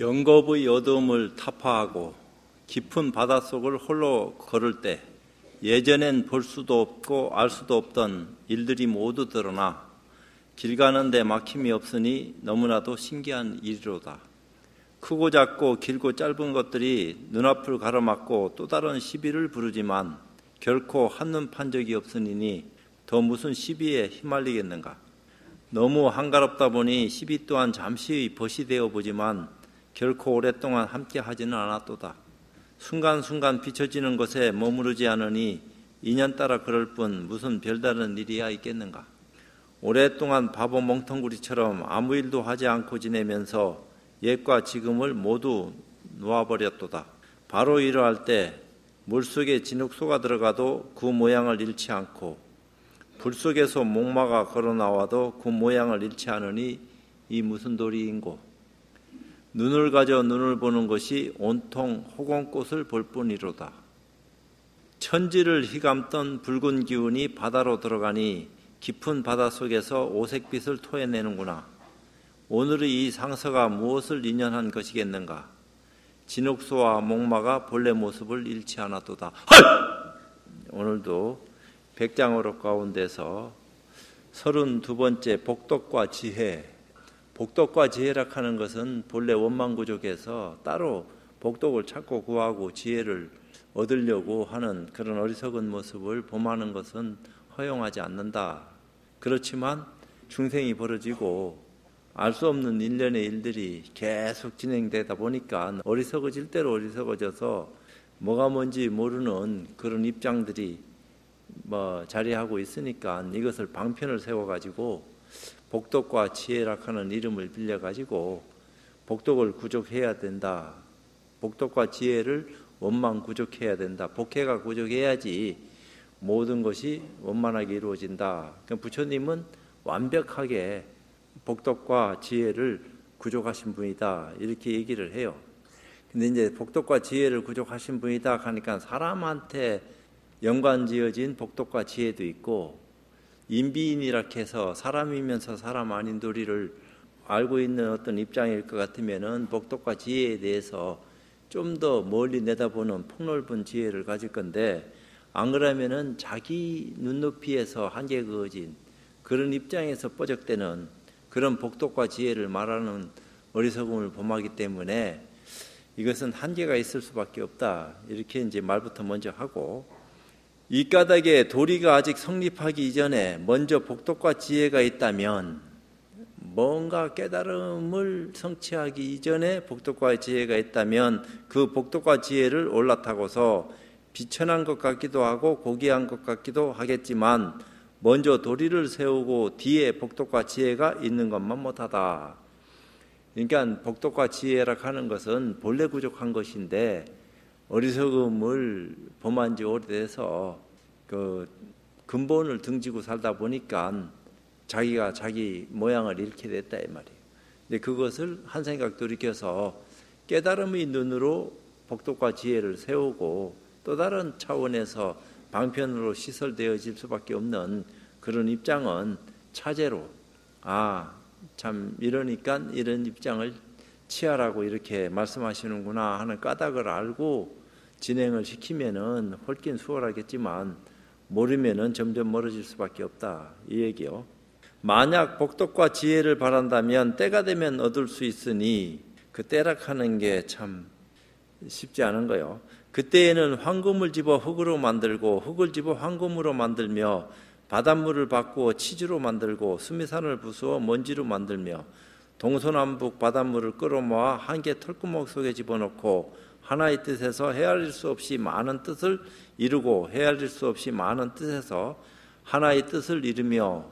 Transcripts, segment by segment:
영겁의 어둠을 타파하고 깊은 바닷속을 홀로 걸을 때 예전엔 볼 수도 없고 알 수도 없던 일들이 모두 드러나 길 가는데 막힘이 없으니 너무나도 신기한 일이로다. 크고 작고 길고 짧은 것들이 눈앞을 가로막고 또 다른 시비를 부르지만 결코 한눈 판 적이 없으니 더 무슨 시비에 휘말리겠는가. 너무 한가롭다 보니 시비 또한 잠시 벗이 되어 보지만 결코 오랫동안 함께 하지는 않았도다. 순간순간 비춰지는 것에 머무르지 않으니 인연 따라 그럴 뿐 무슨 별다른 일이야 있겠는가. 오랫동안 바보 멍텅구리처럼 아무 일도 하지 않고 지내면서 옛과 지금을 모두 놓아버렸도다. 바로 이러할 때 물속에 진흙소가 들어가도 그 모양을 잃지 않고 불 속에서 목마가 걸어 나와도 그 모양을 잃지 않으니 이 무슨 도리인고. 눈을 가져 눈을 보는 것이 온통 호공꽃을 볼 뿐이로다. 천지를 휘감던 붉은 기운이 바다로 들어가니 깊은 바다 속에서 오색빛을 토해내는구나. 오늘의 이 상서가 무엇을 인연한 것이겠는가? 진옥소와 목마가 본래 모습을 잃지 않았도다. 헐! 오늘도 백장어록 가운데서 서른 두 번째 복덕과 지혜 복덕과 지혜락 하는 것은 본래 원망구족에서 따로 복덕을 찾고 구하고 지혜를 얻으려고 하는 그런 어리석은 모습을 범하는 것은 허용하지 않는다. 그렇지만 중생이 벌어지고 알 수 없는 일련의 일들이 계속 진행되다 보니까 어리석어질 대로 어리석어져서 뭐가 뭔지 모르는 그런 입장들이 뭐 자리하고 있으니까 이것을 방편을 세워가지고 복덕과 지혜락하는 이름을 빌려 가지고 복덕을 구족해야 된다. 복덕과 지혜를 원만 구족해야 된다. 복해가 구족해야지 모든 것이 원만하게 이루어진다. 그러니까 부처님은 완벽하게 복덕과 지혜를 구족하신 분이다. 이렇게 얘기를 해요. 근데 이제 복덕과 지혜를 구족하신 분이다 하니까 사람한테 연관 지어진 복덕과 지혜도 있고 인비인이라 해서 사람이면서 사람 아닌 도리를 알고 있는 어떤 입장일 것 같으면은 복덕과 지혜에 대해서 좀 더 멀리 내다보는 폭넓은 지혜를 가질 건데 안 그러면은 자기 눈높이에서 한계 그어진 그런 입장에서 뻐적대는 그런 복덕과 지혜를 말하는 어리석음을 범하기 때문에 이것은 한계가 있을 수밖에 없다. 이렇게 이제 말부터 먼저 하고 이 까닭에 도리가 아직 성립하기 이전에 먼저 복덕과 지혜가 있다면 뭔가 깨달음을 성취하기 이전에 복덕과 지혜가 있다면 그 복덕과 지혜를 올라타고서 비천한 것 같기도 하고 고귀한 것 같기도 하겠지만 먼저 도리를 세우고 뒤에 복덕과 지혜가 있는 것만 못하다. 그러니까 복덕과 지혜라 하는 것은 본래 부족한 것인데 어리석음을 범한 지 오래돼서 그 근본을 등지고 살다 보니까 자기가 자기 모양을 잃게 됐다 이 말이에요. 근데 그것을 한 생각 돌이켜서 깨달음의 눈으로 복덕과 지혜를 세우고 또 다른 차원에서 방편으로 시설되어질 수밖에 없는 그런 입장은 차제로 아 참 이러니까 이런 입장을 취하라고 이렇게 말씀하시는구나 하는 까닭을 알고 진행을 시키면은 훨씬 수월하겠지만 모르면은 점점 멀어질 수밖에 없다 이 얘기요. 만약 복덕과 지혜를 바란다면 때가 되면 얻을 수 있으니 그 때락하는 게 참 쉽지 않은 거요. 그때에는 황금을 집어 흙으로 만들고 흙을 집어 황금으로 만들며 바닷물을 바꾸어 치즈로 만들고 수미산을 부수어 먼지로 만들며 동서남북 바닷물을 끌어모아 한 개 털구멍 속에 집어넣고 하나의 뜻에서 헤아릴 수 없이 많은 뜻을 이루고 헤아릴 수 없이 많은 뜻에서 하나의 뜻을 이루며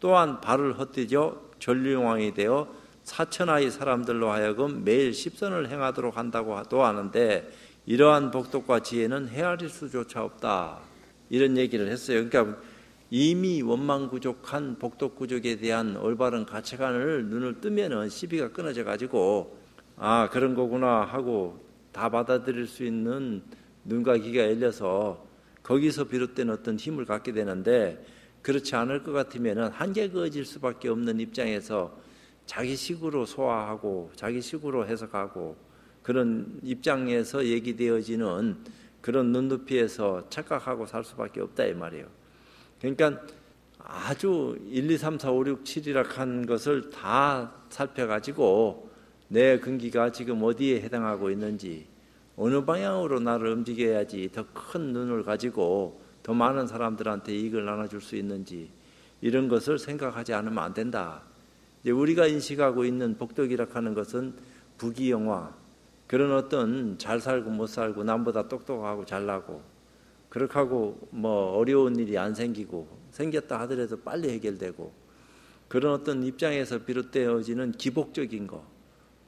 또한 발을 헛디뎌 전류왕이 되어 사천하의 사람들로 하여금 매일 십선을 행하도록 한다고 도 하는데 이러한 복덕과 지혜는 헤아릴 수조차 없다. 이런 얘기를 했어요. 그러니까 이미 원망구족한 복덕구족에 대한 올바른 가치관을 눈을 뜨면은 시비가 끊어져 가지고 아 그런 거구나 하고 다 받아들일 수 있는 눈과 귀가 열려서 거기서 비롯된 어떤 힘을 갖게 되는데 그렇지 않을 것 같으면 한계 그어질 수밖에 없는 입장에서 자기 식으로 소화하고 자기 식으로 해석하고 그런 입장에서 얘기되어지는 그런 눈높이에서 착각하고 살 수밖에 없다 이 말이에요. 그러니까 아주 1, 2, 3, 4, 5, 6, 7이라 한 것을 다 살펴가지고 내 근기가 지금 어디에 해당하고 있는지 어느 방향으로 나를 움직여야지 더 큰 눈을 가지고 더 많은 사람들한테 이익을 나눠줄 수 있는지 이런 것을 생각하지 않으면 안 된다. 이제 우리가 인식하고 있는 복덕이라 하는 것은 부귀영화 그런 어떤 잘 살고 못 살고 남보다 똑똑하고 잘나고 그렇게 하고 뭐 어려운 일이 안 생기고 생겼다 하더라도 빨리 해결되고 그런 어떤 입장에서 비롯되어지는 기복적인 거,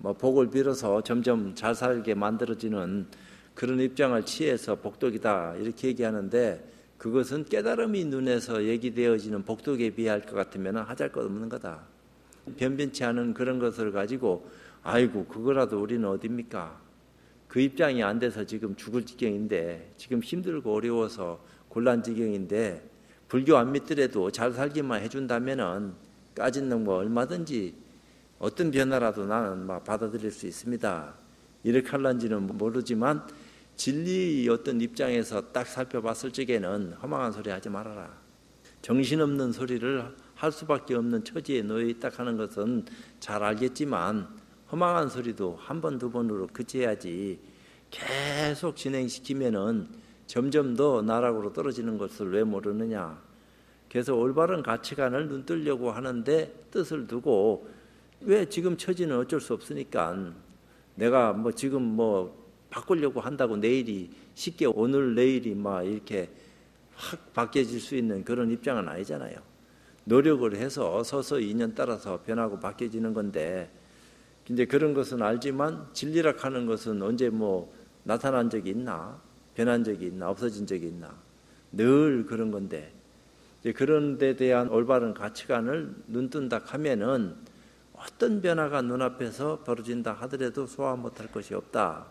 뭐 복을 빌어서 점점 잘 살게 만들어지는 그런 입장을 취해서 복덕이다 이렇게 얘기하는데 그것은 깨달음이 눈에서 얘기되어지는 복덕에 비할 것 같으면 하잘 것 없는 거다. 변변치 않은 그런 것을 가지고 아이고 그거라도 우리는 어딥니까? 그 입장이 안 돼서 지금 죽을 지경인데 지금 힘들고 어려워서 곤란 지경인데 불교 안 믿더라도 잘 살기만 해준다면은 까짓는 거 얼마든지 어떤 변화라도 나는 막 받아들일 수 있습니다. 이렇게 할런지는 모르지만 진리 어떤 입장에서 딱 살펴봤을 적에는 허망한 소리 하지 말아라. 정신없는 소리를 할 수밖에 없는 처지에 놓여 있다 하는 것은 잘 알겠지만 허망한 소리도 한 번, 두 번으로 그쳐야지 계속 진행시키면은 점점 더 나락으로 떨어지는 것을 왜 모르느냐. 그래서 올바른 가치관을 눈뜨려고 하는데 뜻을 두고 왜 지금 처지는 어쩔 수 없으니까 내가 뭐 지금 뭐 바꾸려고 한다고 내일이 쉽게 오늘 내일이 막 이렇게 확 바뀌어질 수 있는 그런 입장은 아니잖아요. 노력을 해서 서서히 인연 따라서 변하고 바뀌어지는 건데 이제 그런 것은 알지만 진리락 하는 것은 언제 뭐 나타난 적이 있나 변한 적이 있나 없어진 적이 있나 늘 그런 건데 그런 데 대한 올바른 가치관을 눈뜬다 하면은 어떤 변화가 눈앞에서 벌어진다 하더라도 소화 못할 것이 없다.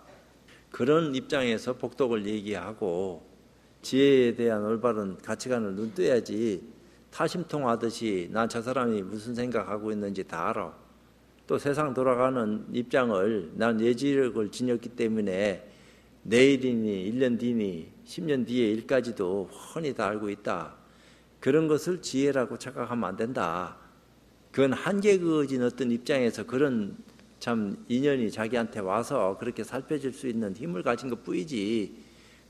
그런 입장에서 복덕을 얘기하고 지혜에 대한 올바른 가치관을 눈뜨야지 타심통하듯이 난 저 사람이 무슨 생각하고 있는지 다 알아. 또 세상 돌아가는 입장을 난 예지력을 지녔기 때문에 내일이니 1년 뒤니 10년 뒤에 일까지도 훤히 다 알고 있다. 그런 것을 지혜라고 착각하면 안 된다. 그건 한계 그어진 어떤 입장에서 그런 참 인연이 자기한테 와서 그렇게 살펴질 수 있는 힘을 가진 것 뿐이지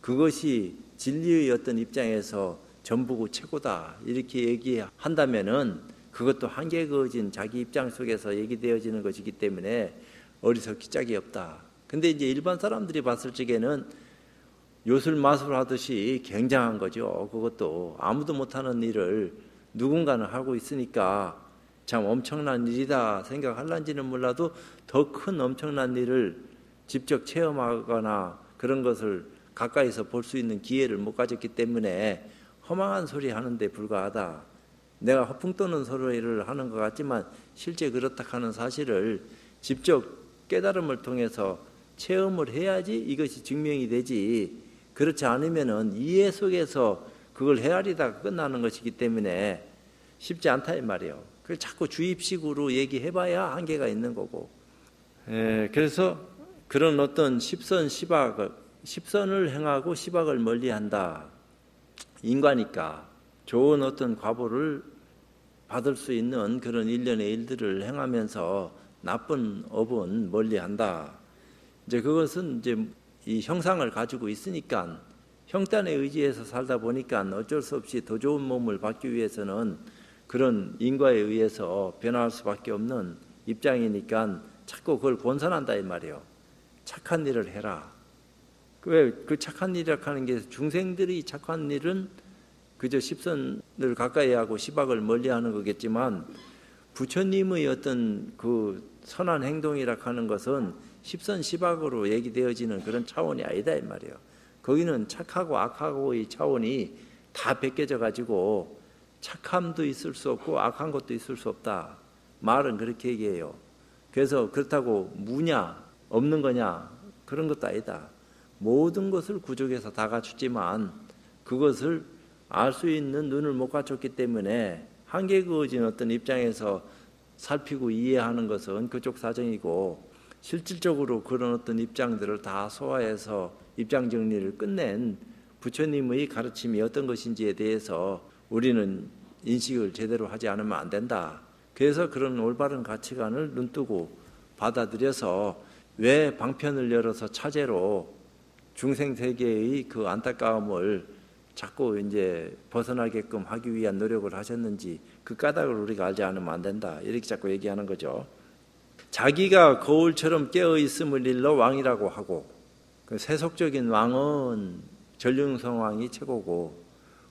그것이 진리의 어떤 입장에서 전부고 최고다 이렇게 얘기한다면은 그것도 한계 그어진 자기 입장 속에서 얘기되어지는 것이기 때문에 어리석기 짝이 없다. 근데 이제 일반 사람들이 봤을 적에는 요술 마술 하듯이 굉장한 거죠. 그것도 아무도 못하는 일을 누군가는 하고 있으니까 참 엄청난 일이다 생각할란지는 몰라도 더 큰 엄청난 일을 직접 체험하거나 그런 것을 가까이서 볼 수 있는 기회를 못 가졌기 때문에 허망한 소리 하는데 불과하다. 내가 허풍 떠는 소리를 하는 것 같지만 실제 그렇다 하는 사실을 직접 깨달음을 통해서 체험을 해야지 이것이 증명이 되지 그렇지 않으면은 이해 속에서 그걸 헤아리다가 끝나는 것이기 때문에 쉽지 않다 이 말이에요. 그 자꾸 주입식으로 얘기해봐야 한계가 있는 거고. 에, 그래서 그런 어떤 십선 시박을 십선을 행하고 시박을 멀리한다. 인과니까 좋은 어떤 과보를 받을 수 있는 그런 일련의 일들을 행하면서 나쁜 업은 멀리한다. 이제 그것은 이제 이 형상을 가지고 있으니까 형단에 의지해서 살다 보니까 어쩔 수 없이 더 좋은 몸을 받기 위해서는 그런 인과에 의해서 변화할 수밖에 없는 입장이니까 자꾸 그걸 본선한다 이 말이에요. 착한 일을 해라. 왜그 그 착한 일이라 하는 게 중생들이 착한 일은 그저 십선을 가까이 하고 시박을 멀리 하는 거겠지만 부처님의 어떤 그 선한 행동이라 하는 것은 십선시박으로 얘기되어지는 그런 차원이 아니다 이 말이에요. 거기는 착하고 악하고의 차원이 다 벗겨져 가지고 착함도 있을 수 없고 악한 것도 있을 수 없다. 말은 그렇게 얘기해요. 그래서 그렇다고 무냐 없는 거냐 그런 것도 아니다. 모든 것을 구족해서 다 갖췄지만 그것을 알 수 있는 눈을 못 갖췄기 때문에 한계 그어진 어떤 입장에서 살피고 이해하는 것은 그쪽 사정이고 실질적으로 그런 어떤 입장들을 다 소화해서 입장 정리를 끝낸 부처님의 가르침이 어떤 것인지에 대해서 우리는 인식을 제대로 하지 않으면 안 된다. 그래서 그런 올바른 가치관을 눈뜨고 받아들여서 왜 방편을 열어서 차제로 중생 세계의 그 안타까움을 자꾸 이제 벗어나게끔 하기 위한 노력을 하셨는지 그 까닭을 우리가 알지 않으면 안 된다. 이렇게 자꾸 얘기하는 거죠. 자기가 거울처럼 깨어 있음을 일러 왕이라고 하고 그 세속적인 왕은 전륜성 왕이 최고고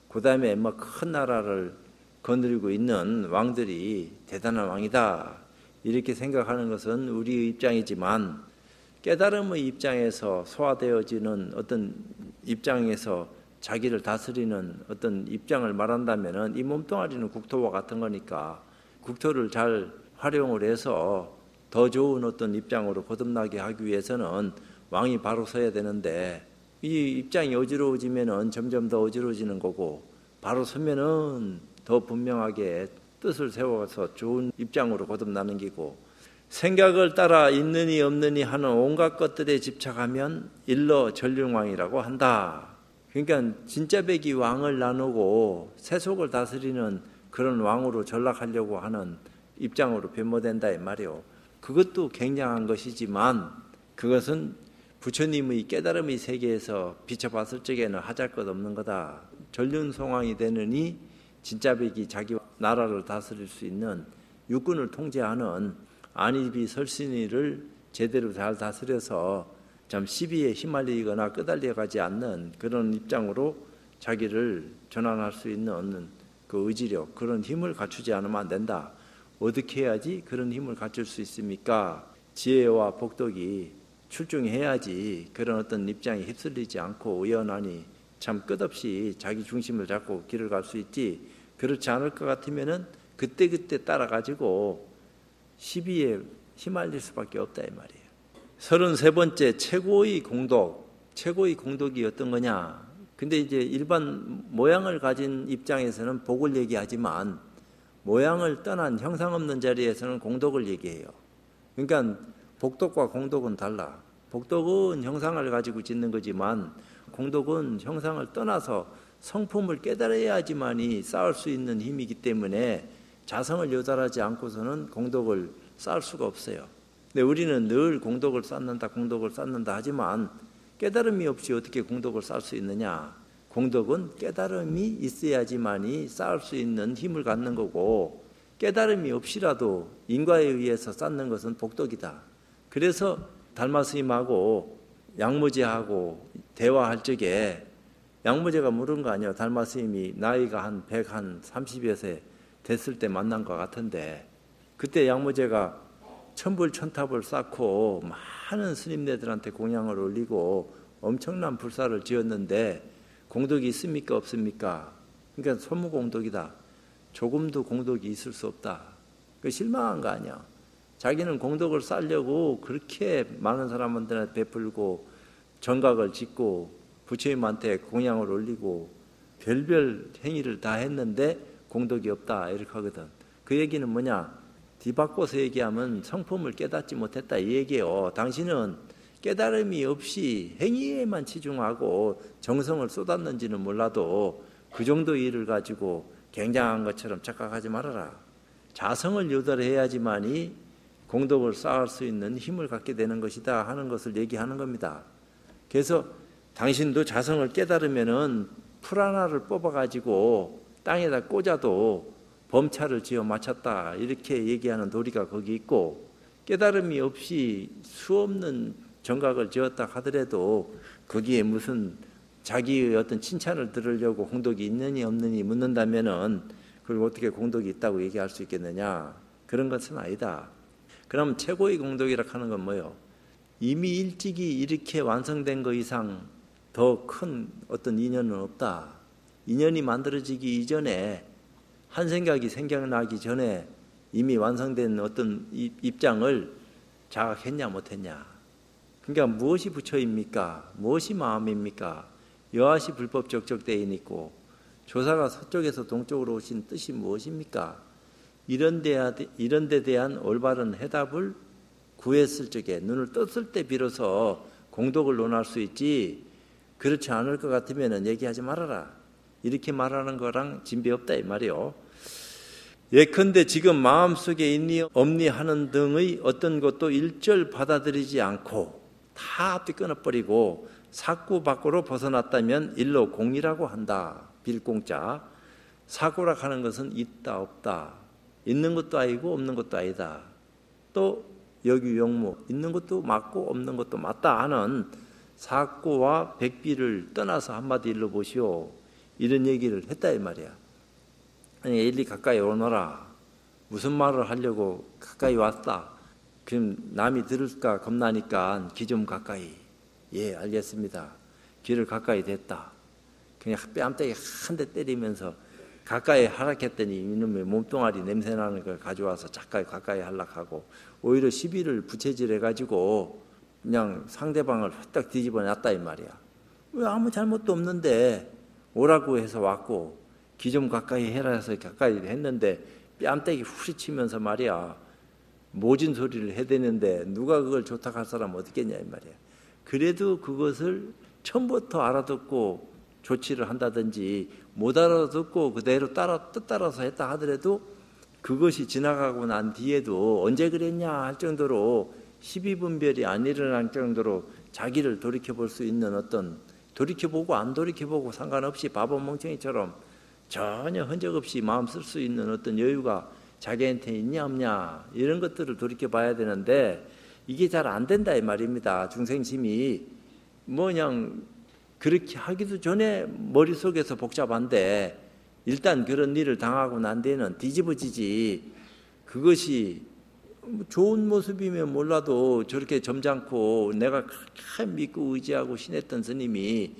그 다음에 뭐큰 나라를 거느리고 있는 왕들이 대단한 왕이다. 이렇게 생각하는 것은 우리의 입장이지만 깨달음의 입장에서 소화되어지는 어떤 입장에서 자기를 다스리는 어떤 입장을 말한다면은 이 몸뚱아리는 국토와 같은 거니까 국토를 잘 활용을 해서 더 좋은 어떤 입장으로 거듭나게 하기 위해서는 왕이 바로 서야 되는데 이 입장이 어지러워지면은 점점 더 어지러워지는 거고 바로 서면은 더 분명하게 뜻을 세워서 좋은 입장으로 거듭나는 기고 생각을 따라 있느니 없느니 하는 온갖 것들에 집착하면 일러 전륜왕이라고 한다. 그러니까 진짜 백이 왕을 나누고 세속을 다스리는 그런 왕으로 전락하려고 하는 입장으로 변모된다 이 말이요. 그것도 굉장한 것이지만 그것은 부처님의 깨달음의 세계에서 비춰봤을 적에는 하잘 것 없는 거다. 전륜송왕이 되느니 진짜 백이 자기 나라를 다스릴 수 있는 육군을 통제하는 안입이 설신이를 제대로 잘 다스려서 참 시비에 휘말리거나 끄달려 가지 않는 그런 입장으로 자기를 전환할 수 있는 그 의지력 그런 힘을 갖추지 않으면 안 된다. 어떻게 해야지 그런 힘을 갖출 수 있습니까? 지혜와 복덕이 출중해야지 그런 어떤 입장에 휩쓸리지 않고 의연하니 참 끝없이 자기 중심을 잡고 길을 갈 수 있지 그렇지 않을 것 같으면은 그때그때 따라가지고 시비에 휘말릴 수밖에 없다 이 말이에요. 서른세 번째 최고의 공덕, 최고의 공덕이 어떤 거냐? 근데 이제 일반 모양을 가진 입장에서는 복을 얘기하지만 모양을 떠난 형상 없는 자리에서는 공덕을 얘기해요. 그러니까 복덕과 공덕은 달라. 복덕은 형상을 가지고 짓는 거지만 공덕은 형상을 떠나서 성품을 깨달아야지만이 쌓을 수 있는 힘이기 때문에 자성을 요달하지 않고서는 공덕을 쌓을 수가 없어요. 근데 우리는 늘 공덕을 쌓는다, 공덕을 쌓는다 하지만 깨달음이 없이 어떻게 공덕을 쌓을 수 있느냐? 공덕은 깨달음이 있어야지만이 쌓을 수 있는 힘을 갖는 거고 깨달음이 없이라도 인과에 의해서 쌓는 것은 복덕이다. 그래서 달마스님하고 양무제하고 대화할 적에 양무제가 물은 거 아니에요. 달마스님이 나이가 한 100, 한 30여 세 됐을 때 만난 것 같은데 그때 양무제가 천불 천탑을 쌓고 많은 스님네들한테 공양을 올리고 엄청난 불사를 지었는데 공덕이 있습니까 없습니까? 그러니까 소무공덕이다. 조금도 공덕이 있을 수 없다. 그 실망한 거 아니야. 자기는 공덕을 쌓려고 그렇게 많은 사람한테 베풀고 정각을 짓고 부처님한테 공양을 올리고 별별 행위를 다 했는데 공덕이 없다 이렇게 하거든. 그 얘기는 뭐냐? 뒤바꿔서 얘기하면 성품을 깨닫지 못했다 이 얘기예요. 당신은 깨달음이 없이 행위에만 치중하고 정성을 쏟았는지는 몰라도 그 정도 일을 가지고 굉장한 것처럼 착각하지 말아라. 자성을 유도해야지만이 공덕을 쌓을 수 있는 힘을 갖게 되는 것이다 하는 것을 얘기하는 겁니다. 그래서 당신도 자성을 깨달으면은 풀 하나를 뽑아가지고 땅에다 꽂아도 범차를 지어 맞췄다 이렇게 얘기하는 도리가 거기 있고 깨달음이 없이 수없는 정각을 지었다 하더라도 거기에 무슨 자기의 어떤 칭찬을 들으려고 공덕이 있느니 없느니 묻는다면은 그걸 어떻게 공덕이 있다고 얘기할 수 있겠느냐 그런 것은 아니다. 그럼 최고의 공덕이라 하는 건 뭐요? 이미 일찍이 이렇게 완성된 것 이상 더 큰 어떤 인연은 없다. 인연이 만들어지기 이전에 한 생각이 생각나기 전에 이미 완성된 어떤 입장을 자각했냐 못했냐. 그러니까 무엇이 부처입니까? 무엇이 마음입니까? 여하시 불법 적적대인 있고 조사가 서쪽에서 동쪽으로 오신 뜻이 무엇입니까? 이런 데 이런 데 대한 올바른 해답을 구했을 적에 눈을 떴을 때 비로소 공덕을 논할 수 있지 그렇지 않을 것 같으면 얘기하지 말아라 이렇게 말하는 거랑 진배 없다 이 말이요. 예컨대 지금 마음속에 있니 없니 하는 등의 어떤 것도 일절 받아들이지 않고 다 앞뒤 끊어버리고 사구 밖으로 벗어났다면 일로 공이라고 한다. 빌공자. 사고라 하는 것은 있다 없다. 있는 것도 아니고 없는 것도 아니다. 또 여기 용무 있는 것도 맞고 없는 것도 맞다 하는 사고와 백비를 떠나서 한마디 일로 보시오. 이런 얘기를 했다 이 말이야. 아니 일리 가까이 오너라. 무슨 말을 하려고 가까이 왔다. 그럼 남이 들을까 겁나니까 귀 좀 가까이. 예, 알겠습니다. 귀를 가까이 댔다. 그냥 뺨때기 한 대 때리면서 가까이 하락했더니 이놈의 몸뚱아리 냄새 나는 걸 가져와서 가까이 가까이 하락하고 오히려 시비를 부채질 해가지고 그냥 상대방을 후딱 뒤집어 놨다 이 말이야. 왜 아무 잘못도 없는데 오라고 해서 왔고 귀좀 가까이 해라 해서 가까이 했는데 뺨때기 후리치면서 말이야 모진 소리를 해대는데 누가 그걸 좋다 할 사람 어떻겠냐 이 말이야 그래도 그것을 처음부터 알아듣고 조치를 한다든지 못 알아듣고 그대로 따라 뜻 따라서 했다 하더라도 그것이 지나가고 난 뒤에도 언제 그랬냐 할 정도로 시비분별이 안 일어날 정도로 자기를 돌이켜 볼 수 있는 어떤 돌이켜보고 안 돌이켜보고 상관없이 바보 멍청이처럼 전혀 흔적 없이 마음 쓸 수 있는 어떤 여유가 자기한테 있냐 없냐 이런 것들을 돌이켜 봐야 되는데 이게 잘 안 된다 이 말입니다. 중생심이 뭐 그냥 그렇게 하기도 전에 머릿속에서 복잡한데 일단 그런 일을 당하고 난 뒤에는 뒤집어지지. 그것이 좋은 모습이면 몰라도 저렇게 점잖고 내가 그렇게 믿고 의지하고 신했던 스님이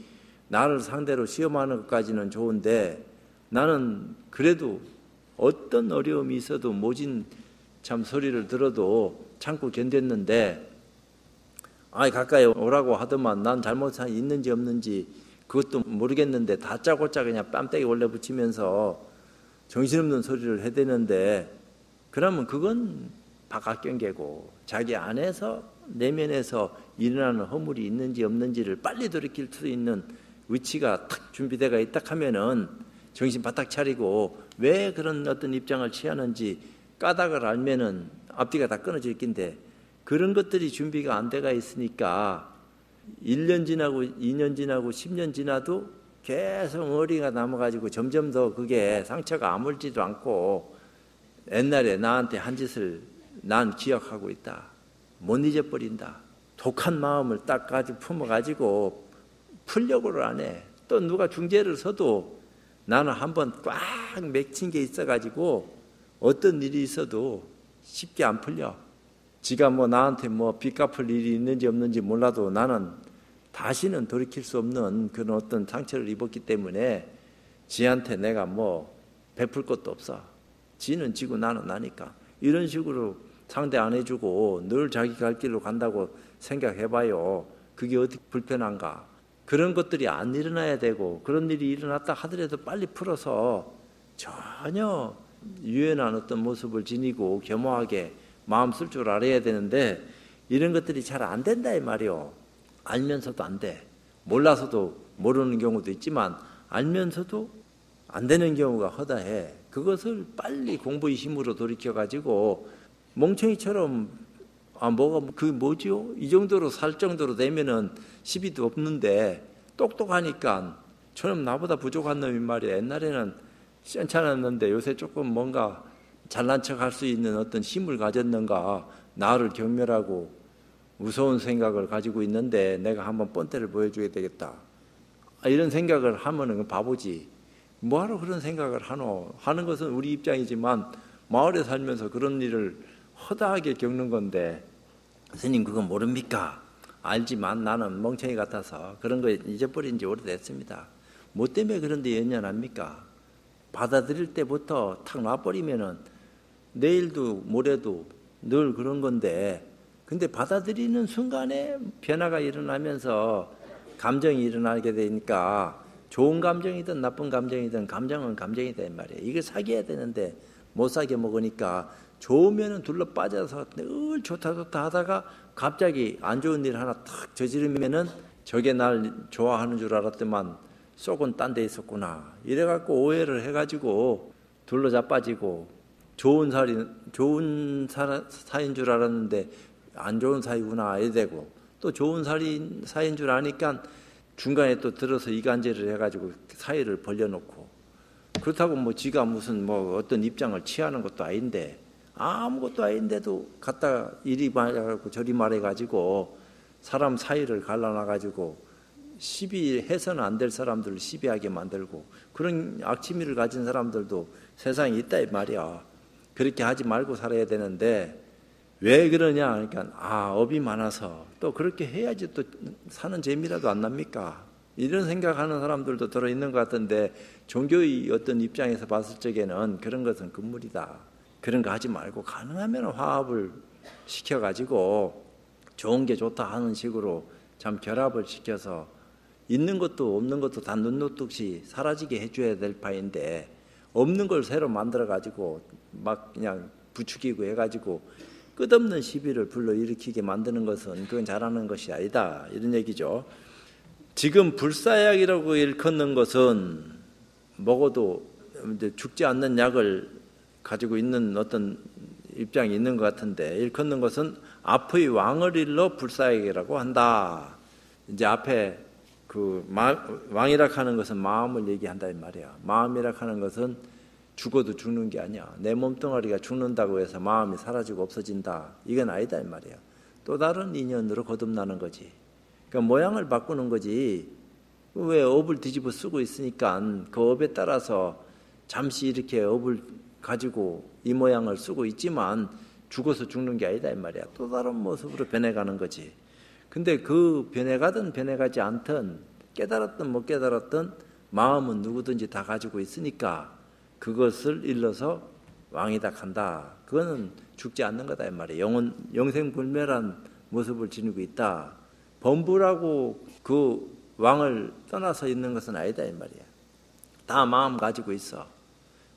나를 상대로 시험하는 것까지는 좋은데 나는 그래도 어떤 어려움이 있어도 모진 참 소리를 들어도 참고 견뎠는데 아이 가까이 오라고 하더만 난 잘못이 있는지 없는지 그것도 모르겠는데 다짜고짜 그냥 뺨때기 올려 붙이면서 정신없는 소리를 해대는데 그러면 그건 바깥 경계고 자기 안에서 내면에서 일어나는 허물이 있는지 없는지를 빨리 돌이킬 수 있는 위치가 탁 준비되어 있다 하면은 정신 바짝 차리고 왜 그런 어떤 입장을 취하는지 까닭을 알면은 앞뒤가 다 끊어질 낀데 그런 것들이 준비가 안 돼가 있으니까 1년 지나고 2년 지나고 10년 지나도 계속 어리가 남아가지고 점점 더 그게 상처가 아물지도 않고 옛날에 나한테 한 짓을 난 기억하고 있다. 못 잊어버린다. 독한 마음을 딱 가지고 품어가지고 풀려고를 안 해. 또 누가 중재를 서도 나는 한번 꽉 맺힌 게 있어가지고 어떤 일이 있어도 쉽게 안 풀려. 지가 뭐 나한테 뭐빚 갚을 일이 있는지 없는지 몰라도 나는 다시는 돌이킬 수 없는 그런 어떤 상처를 입었기 때문에 지한테 내가 뭐 베풀 것도 없어. 지는 지고 나는 나니까. 이런 식으로 상대 안 해주고 늘 자기 갈 길로 간다고 생각해봐요. 그게 어떻게 불편한가? 그런 것들이 안 일어나야 되고 그런 일이 일어났다 하더라도 빨리 풀어서 전혀 유연한 어떤 모습을 지니고 겸허하게 마음 쓸 줄 알아야 되는데 이런 것들이 잘 안 된다 이 말이요. 알면서도 안 돼. 몰라서도 모르는 경우도 있지만 알면서도 안 되는 경우가 허다해. 그것을 빨리 공부의 힘으로 돌이켜 가지고 멍청이처럼 아 뭐가 그 뭐지요? 이 정도로 살 정도로 되면은 시비도 없는데 똑똑하니까 저놈 나보다 부족한 놈이 말이야. 옛날에는 괜찮았는데 요새 조금 뭔가 잘난 척할 수 있는 어떤 힘을 가졌는가 나를 경멸하고 무서운 생각을 가지고 있는데 내가 한번 뻔때를 보여줘야 되겠다. 아, 이런 생각을 하면은 바보지. 뭐하러 그런 생각을 하노? 하는 것은 우리 입장이지만 마을에 살면서 그런 일을 허다하게 겪는 건데 스님 그거 모릅니까? 알지만 나는 멍청이 같아서 그런 거 잊어버린 지 오래됐습니다. 뭐 때문에 그런데 연연합니까? 받아들일 때부터 탁 놔버리면은 내일도 모레도 늘 그런 건데 근데 받아들이는 순간에 변화가 일어나면서 감정이 일어나게 되니까 좋은 감정이든 나쁜 감정이든 감정은 감정이다 말이에요. 이걸 사귀어야 되는데 못 사게 먹으니까 좋으면은 둘러 빠져서 늘 좋다 좋다 하다가 갑자기 안 좋은 일 하나 탁 저지르면은 저게 날 좋아하는 줄 알았더만 속은 딴 데 있었구나. 이래갖고 오해를 해가지고 둘러 자빠지고 좋은 사이 좋은 사, 사인 줄 알았는데 안 좋은 사이구나 이래 되고 또 좋은 사이 사인 줄 아니까 중간에 또 들어서 이간질을 해가지고 사이를 벌려놓고 그렇다고 뭐 지가 무슨 뭐 어떤 입장을 취하는 것도 아닌데 아무것도 아닌데도 갖다 이리 말하고 저리 말해가지고 사람 사이를 갈라놔가지고 시비해서는 안 될 사람들을 시비하게 만들고 그런 악취미를 가진 사람들도 세상에 있다 이 말이야. 그렇게 하지 말고 살아야 되는데 왜 그러냐? 그러니까 아 업이 많아서 또 그렇게 해야지 또 사는 재미라도 안 납니까? 이런 생각하는 사람들도 들어 있는 것 같은데 종교의 어떤 입장에서 봤을 적에는 그런 것은 금물이다. 그런 거 하지 말고 가능하면 화합을 시켜 가지고 좋은 게 좋다 하는 식으로 참 결합을 시켜서 있는 것도 없는 것도 다 눈노뚝이 사라지게 해줘야 될 바인데 없는 걸 새로 만들어 가지고 막 그냥 부추기고 해가지고 끝없는 시비를 불러일으키게 만드는 것은 그건 잘하는 것이 아니다 이런 얘기죠. 지금 불사약이라고 일컫는 것은 먹어도 죽지 않는 약을 가지고 있는 어떤 입장이 있는 것 같은데 일컫는 것은 앞의 왕을 일러 불사약이라고 한다. 이제 앞에 그 왕이라 하는 것은 마음을 얘기한다 이 말이야. 마음이라 하는 것은 죽어도 죽는 게 아니야. 내 몸뚱아리가 죽는다고 해서 마음이 사라지고 없어진다. 이건 아니다 이 말이야. 또 다른 인연으로 거듭나는 거지. 그러니까 모양을 바꾸는 거지. 왜 업을 뒤집어 쓰고 있으니까 그 업에 따라서 잠시 이렇게 업을 가지고 이 모양을 쓰고 있지만 죽어서 죽는 게 아니다 이 말이야. 또 다른 모습으로 변해가는 거지. 근데 그 변해가든 변해가지 않든 깨달았든 못 깨달았든 마음은 누구든지 다 가지고 있으니까 그것을 일러서 왕이다 간다. 그거는 죽지 않는 거다 이 말이에요. 영원 영생 불멸한 모습을 지니고 있다. 범부라고 그 왕을 떠나서 있는 것은 아니다 이 말이야. 다 마음 가지고 있어.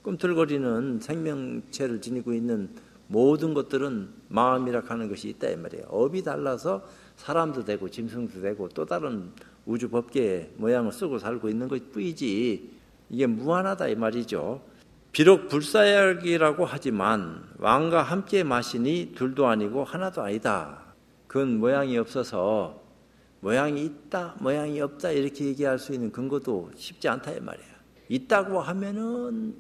꿈틀거리는 생명체를 지니고 있는 모든 것들은 마음이라 하는 것이 있다 이 말이에요. 업이 달라서 사람도 되고 짐승도 되고 또 다른 우주 법계의 모양을 쓰고 살고 있는 것 뿐이지 이게 무한하다 이 말이죠. 비록 불사약이라고 하지만 왕과 함께 마시니 둘도 아니고 하나도 아니다. 그건 모양이 없어서 모양이 있다, 모양이 없다 이렇게 얘기할 수 있는 근거도 쉽지 않다 이 말이야. 있다고 하면은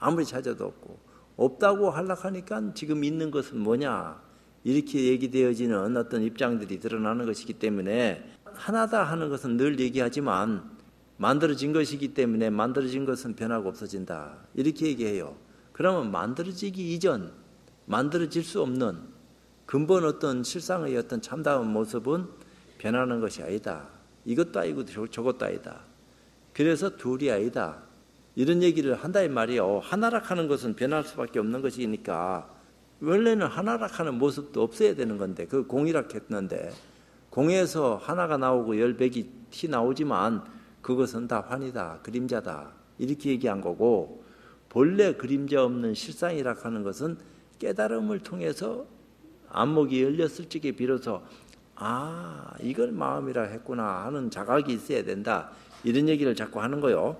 아무리 찾아도 없고 없다고 하려하니까 지금 있는 것은 뭐냐 이렇게 얘기되어지는 어떤 입장들이 드러나는 것이기 때문에 하나다 하는 것은 늘 얘기하지만 만들어진 것이기 때문에 만들어진 것은 변하고 없어진다. 이렇게 얘기해요. 그러면 만들어지기 이전 만들어질 수 없는 근본 어떤 실상의 어떤 참다운 모습은 변하는 것이 아니다. 이것도 아니고 저것도 아니다. 그래서 둘이 아니다. 이런 얘기를 한다 이 말이요. 하나락 하는 것은 변할 수밖에 없는 것이니까 원래는 하나락 하는 모습도 없어야 되는 건데 그 공이락 했는데 공에서 하나가 나오고 열백이 티 나오지만 그것은 다 환이다, 그림자다. 이렇게 얘기한 거고, 본래 그림자 없는 실상이라 하는 것은 깨달음을 통해서 안목이 열렸을 적에 비로소, 아, 이걸 마음이라 했구나 하는 자각이 있어야 된다. 이런 얘기를 자꾸 하는 거요.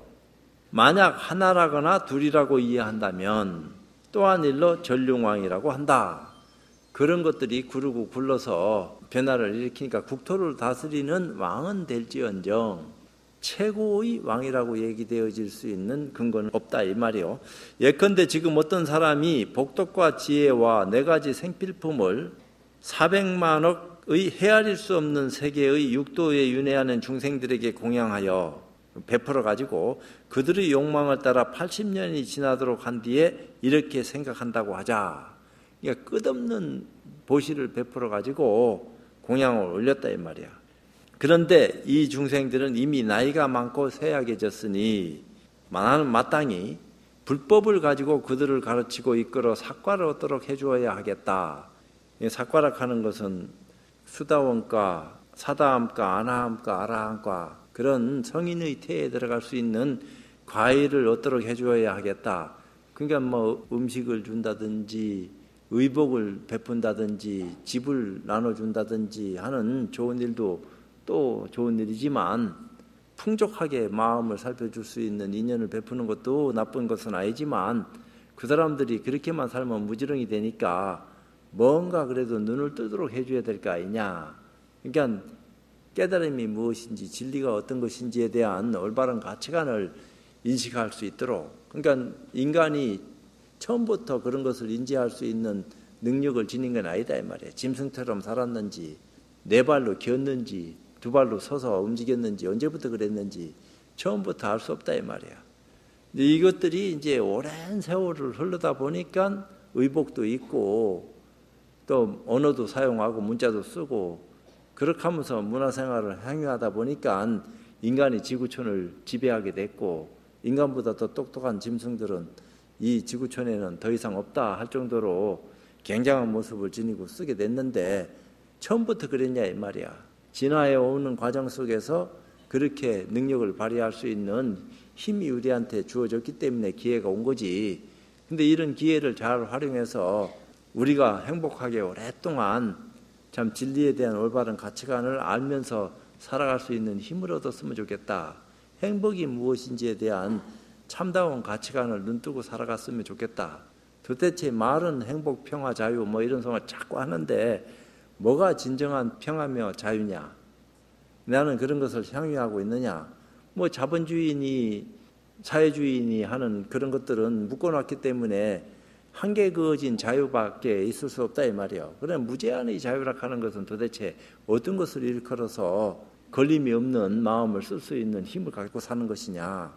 만약 하나라거나 둘이라고 이해한다면 또한 일로 전룡왕이라고 한다. 그런 것들이 구르고 굴러서 변화를 일으키니까 국토를 다스리는 왕은 될지언정 최고의 왕이라고 얘기되어질 수 있는 근거는 없다 이 말이요. 예컨대 지금 어떤 사람이 복덕과 지혜와 네 가지 생필품을 400만억의 헤아릴 수 없는 세계의 육도에 윤회하는 중생들에게 공양하여 베풀어 가지고 그들의 욕망을 따라 80년이 지나도록 한 뒤에 이렇게 생각한다고 하자. 그러니까 끝없는 보시를 베풀어 가지고 공양을 올렸다 이 말이야. 그런데 이 중생들은 이미 나이가 많고 쇠약해졌으니 만하는 마땅히 불법을 가지고 그들을 가르치고 이끌어 사과를 얻도록 해주어야 하겠다. 사과락 하는 것은 수다원과 사다함과 아나함과 아라함과 그런 성인의 태에 들어갈 수 있는 과일을 얻도록 해주어야 하겠다. 그러니까 뭐 음식을 준다든지 의복을 베푼다든지 집을 나눠준다든지 하는 좋은 일도 또 좋은 일이지만 풍족하게 마음을 살펴줄 수 있는 인연을 베푸는 것도 나쁜 것은 아니지만 그 사람들이 그렇게만 살면 무지렁이 되니까 뭔가 그래도 눈을 뜨도록 해줘야 될 거 아니냐. 그러니까 깨달음이 무엇인지 진리가 어떤 것인지에 대한 올바른 가치관을 인식할 수 있도록 그러니까 인간이 처음부터 그런 것을 인지할 수 있는 능력을 지닌 건 아니다 이 말이에요. 짐승처럼 살았는지 네 발로 기었는지 두 발로 서서 움직였는지 언제부터 그랬는지 처음부터 알 수 없다 이 말이야. 이것들이 이제 오랜 세월을 흘러다 보니까 의복도 있고 또 언어도 사용하고 문자도 쓰고 그렇게 하면서 문화생활을 행위하다 보니까 인간이 지구촌을 지배하게 됐고 인간보다 더 똑똑한 짐승들은 이 지구촌에는 더 이상 없다 할 정도로 굉장한 모습을 지니고 쓰게 됐는데 처음부터 그랬냐 이 말이야. 진화해 오는 과정 속에서 그렇게 능력을 발휘할 수 있는 힘이 우리한테 주어졌기 때문에 기회가 온 거지. 근데 이런 기회를 잘 활용해서 우리가 행복하게 오랫동안 참 진리에 대한 올바른 가치관을 알면서 살아갈 수 있는 힘을 얻었으면 좋겠다. 행복이 무엇인지에 대한 참다운 가치관을 눈뜨고 살아갔으면 좋겠다. 도대체 말은 행복, 평화, 자유 뭐 이런 소리 자꾸 하는데 뭐가 진정한 평화며 자유냐? 나는 그런 것을 향유하고 있느냐? 뭐 자본주의니 사회주의니 하는 그런 것들은 묶어놨기 때문에 한계 그어진 자유밖에 있을 수 없다 이 말이요. 그래 무제한의 자유라 하는 것은 도대체 어떤 것을 일컬어서 걸림이 없는 마음을 쓸 수 있는 힘을 갖고 사는 것이냐?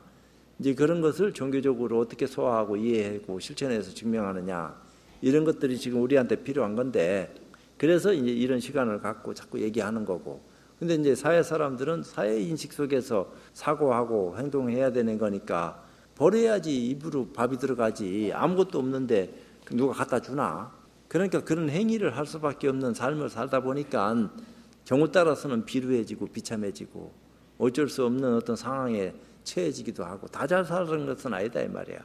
이제 그런 것을 종교적으로 어떻게 소화하고 이해하고 실천해서 증명하느냐 이런 것들이 지금 우리한테 필요한 건데 그래서 이제 이런 시간을 갖고 자꾸 얘기하는 거고. 근데 이제 사회 사람들은 사회 인식 속에서 사고하고 행동해야 되는 거니까 버려야지 입으로 밥이 들어가지. 아무것도 없는데 누가 갖다 주나? 그러니까 그런 행위를 할 수밖에 없는 삶을 살다 보니까 경우 따라서는 비루해지고 비참해지고 어쩔 수 없는 어떤 상황에 처해지기도 하고 다잘 살아는 것은 아니다 이 말이야.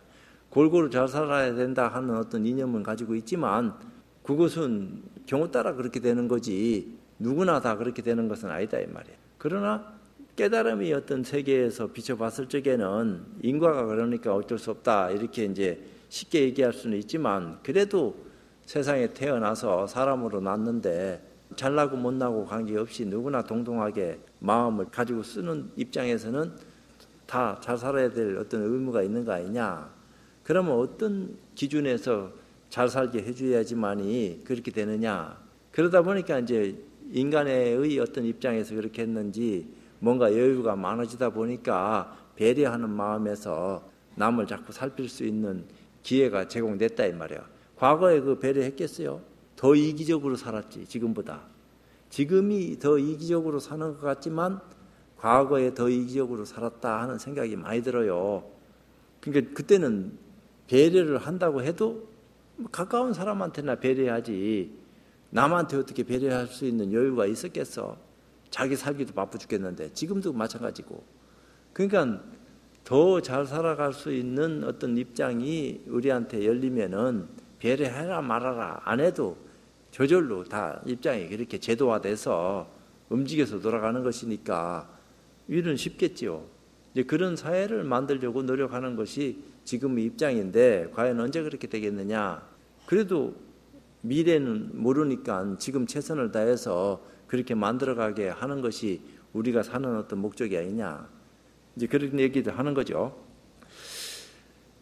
골고루 잘 살아야 된다 하는 어떤 이념은 가지고 있지만 그것은 경우 따라 그렇게 되는 거지 누구나 다 그렇게 되는 것은 아니다 이 말이야. 그러나 깨달음이 어떤 세계에서 비춰봤을 적에는 인과가 그러니까 어쩔 수 없다 이렇게 이제 쉽게 얘기할 수는 있지만 그래도 세상에 태어나서 사람으로 났는데 잘나고 못나고 관계없이 누구나 동등하게 마음을 가지고 쓰는 입장에서는 다 잘 살아야 될 어떤 의무가 있는 거 아니냐. 그러면 어떤 기준에서 잘 살게 해줘야지만이 그렇게 되느냐. 그러다 보니까 이제 인간의 어떤 입장에서 그렇게 했는지 뭔가 여유가 많아지다 보니까 배려하는 마음에서 남을 자꾸 살필 수 있는 기회가 제공됐다 이 말이야. 과거에 그 배려했겠어요? 더 이기적으로 살았지 지금보다. 지금이 더 이기적으로 사는 것 같지만 과거에 더 이기적으로 살았다 하는 생각이 많이 들어요. 그러니까 그때는 배려를 한다고 해도 가까운 사람한테나 배려하지 남한테 어떻게 배려할 수 있는 여유가 있었겠어. 자기 살기도 바쁘 죽겠는데 지금도 마찬가지고. 그러니까 더 잘 살아갈 수 있는 어떤 입장이 우리한테 열리면은 배려해라 말아라 안 해도 저절로 다 입장이 그렇게 제도화돼서 움직여서 돌아가는 것이니까 일은 쉽겠지요. 이제 그런 사회를 만들려고 노력하는 것이 지금의 입장인데 과연 언제 그렇게 되겠느냐? 그래도 미래는 모르니까 지금 최선을 다해서 그렇게 만들어가게 하는 것이 우리가 사는 어떤 목적이 아니냐. 이제 그런 얘기도 하는 거죠.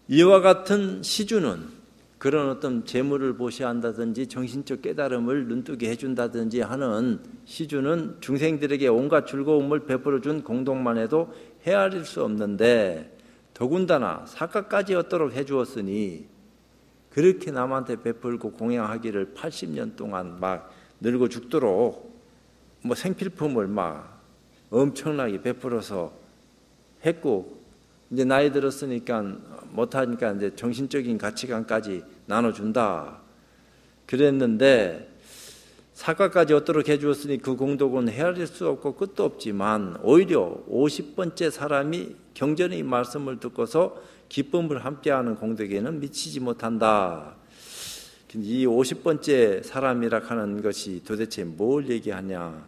이와 같은 시주는 그런 어떤 재물을 보시한다든지 정신적 깨달음을 눈뜨게 해준다든지 하는 시주는 중생들에게 온갖 즐거움을 베풀어 준 공동만 해도 헤아릴 수 없는데 더군다나 사과까지 얻도록 해주었으니 그렇게 남한테 베풀고 공양하기를 80년 동안 막 늙어 죽도록 뭐 생필품을 막 엄청나게 베풀어서 했고 이제 나이 들었으니까 못하니까 이제 정신적인 가치관까지 나눠준다. 그랬는데 사과까지 얻도록 해주었으니 그 공덕은 헤아릴 수 없고 끝도 없지만 오히려 50번째 사람이 경전의 말씀을 듣고서 기쁨을 함께하는 공덕에는 미치지 못한다. 이 50번째 사람이라 하는 것이 도대체 뭘 얘기하냐?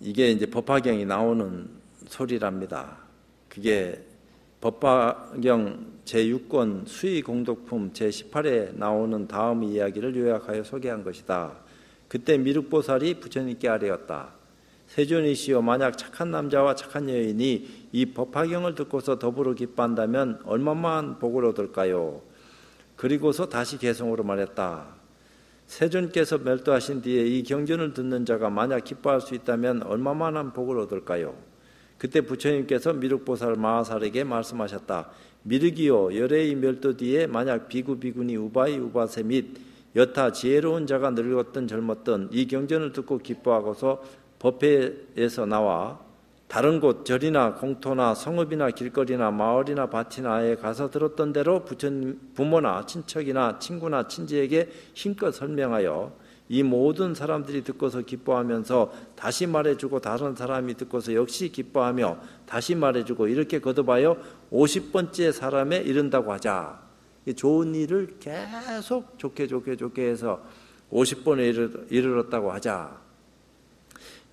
이게 이제 법화경이 나오는 소리랍니다. 그게 법화경 제6권 수의 공덕품 제18에 나오는 다음 이야기를 요약하여 소개한 것이다. 그때 미륵보살이 부처님께 아뢰었다. 세존이시여 만약 착한 남자와 착한 여인이 이 법화경을 듣고서 더불어 기뻐한다면 얼마만 복을 얻을까요? 그리고서 다시 개성으로 말했다. 세존께서 멸도하신 뒤에 이 경전을 듣는 자가 만약 기뻐할 수 있다면 얼마만한 복을 얻을까요? 그때 부처님께서 미륵보살 마하살에게 말씀하셨다. 미륵이요 열애의 멸도 뒤에 만약 비구 비구니 우바이 우바세 및 여타 지혜로운 자가 늙었든 젊었든 이 경전을 듣고 기뻐하고서 법회에서 나와 다른 곳 절이나 공터나 성읍이나 길거리나 마을이나 밭이나에 가서 들었던 대로 부처님 부모나 친척이나 친구나 친지에게 힘껏 설명하여 이 모든 사람들이 듣고서 기뻐하면서 다시 말해주고 다른 사람이 듣고서 역시 기뻐하며 다시 말해주고 이렇게 거듭하여 50번째 사람에 이른다고 하자. 좋은 일을 계속 좋게 좋게 좋게 해서 50번에 이르렀다고 하자.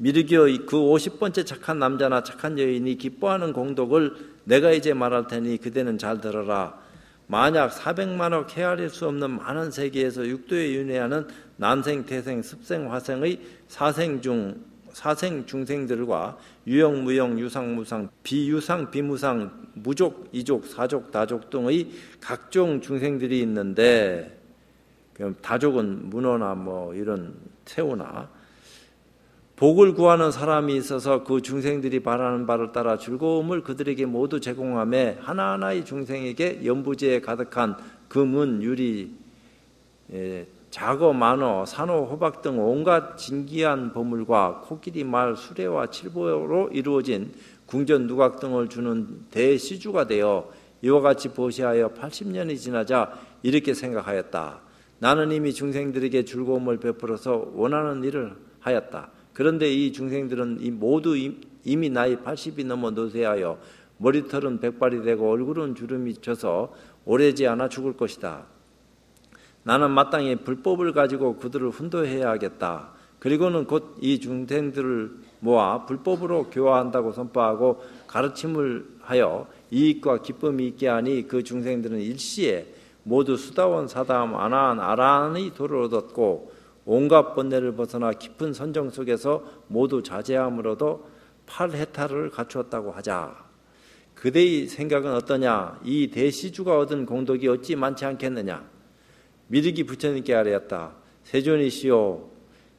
미르기어 그 50번째 착한 남자나 착한 여인이 기뻐하는 공덕을 내가 이제 말할 테니 그대는 잘 들어라. 만약 400만억 헤아릴 수 없는 많은 세계에서 육도에 윤회하는 난생, 태생, 습생, 화생의 사생 중 사생 중생들과 유형, 무형, 유상, 무상, 비유상, 비무상, 무족, 이족, 사족, 다족 등의 각종 중생들이 있는데 다족은 문어나 뭐 이런 새우나 복을 구하는 사람이 있어서 그 중생들이 바라는 바를 따라 즐거움을 그들에게 모두 제공함에 하나하나의 중생에게 연부제에 가득한 금은 유리 예, 자거 만어 산호 호박 등 온갖 진기한 보물과 코끼리 말 수레와 칠보로 이루어진 궁전 누각 등을 주는 대시주가 되어 이와 같이 보시하여 80년이 지나자 이렇게 생각하였다. 나는 이미 중생들에게 즐거움을 베풀어서 원하는 일을 하였다. 그런데 이 중생들은 모두 이미 나이 80이 넘어 노쇠하여 머리털은 백발이 되고 얼굴은 주름이 져서 오래지 않아 죽을 것이다. 나는 마땅히 불법을 가지고 그들을 훈도해야 하겠다. 그리고는 곧 이 중생들을 모아 불법으로 교화한다고 선포하고 가르침을 하여 이익과 기쁨이 있게 하니 그 중생들은 일시에 모두 수다원 사담 아난 아란의 도를 얻었고 온갖 번뇌를 벗어나 깊은 선정 속에서 모두 자제함으로도 팔해탈을 갖추었다고 하자. 그대의 생각은 어떠냐? 이 대시주가 얻은 공덕이 어찌 많지 않겠느냐? 미르기 부처님께 아뢰었다. 세존이시오.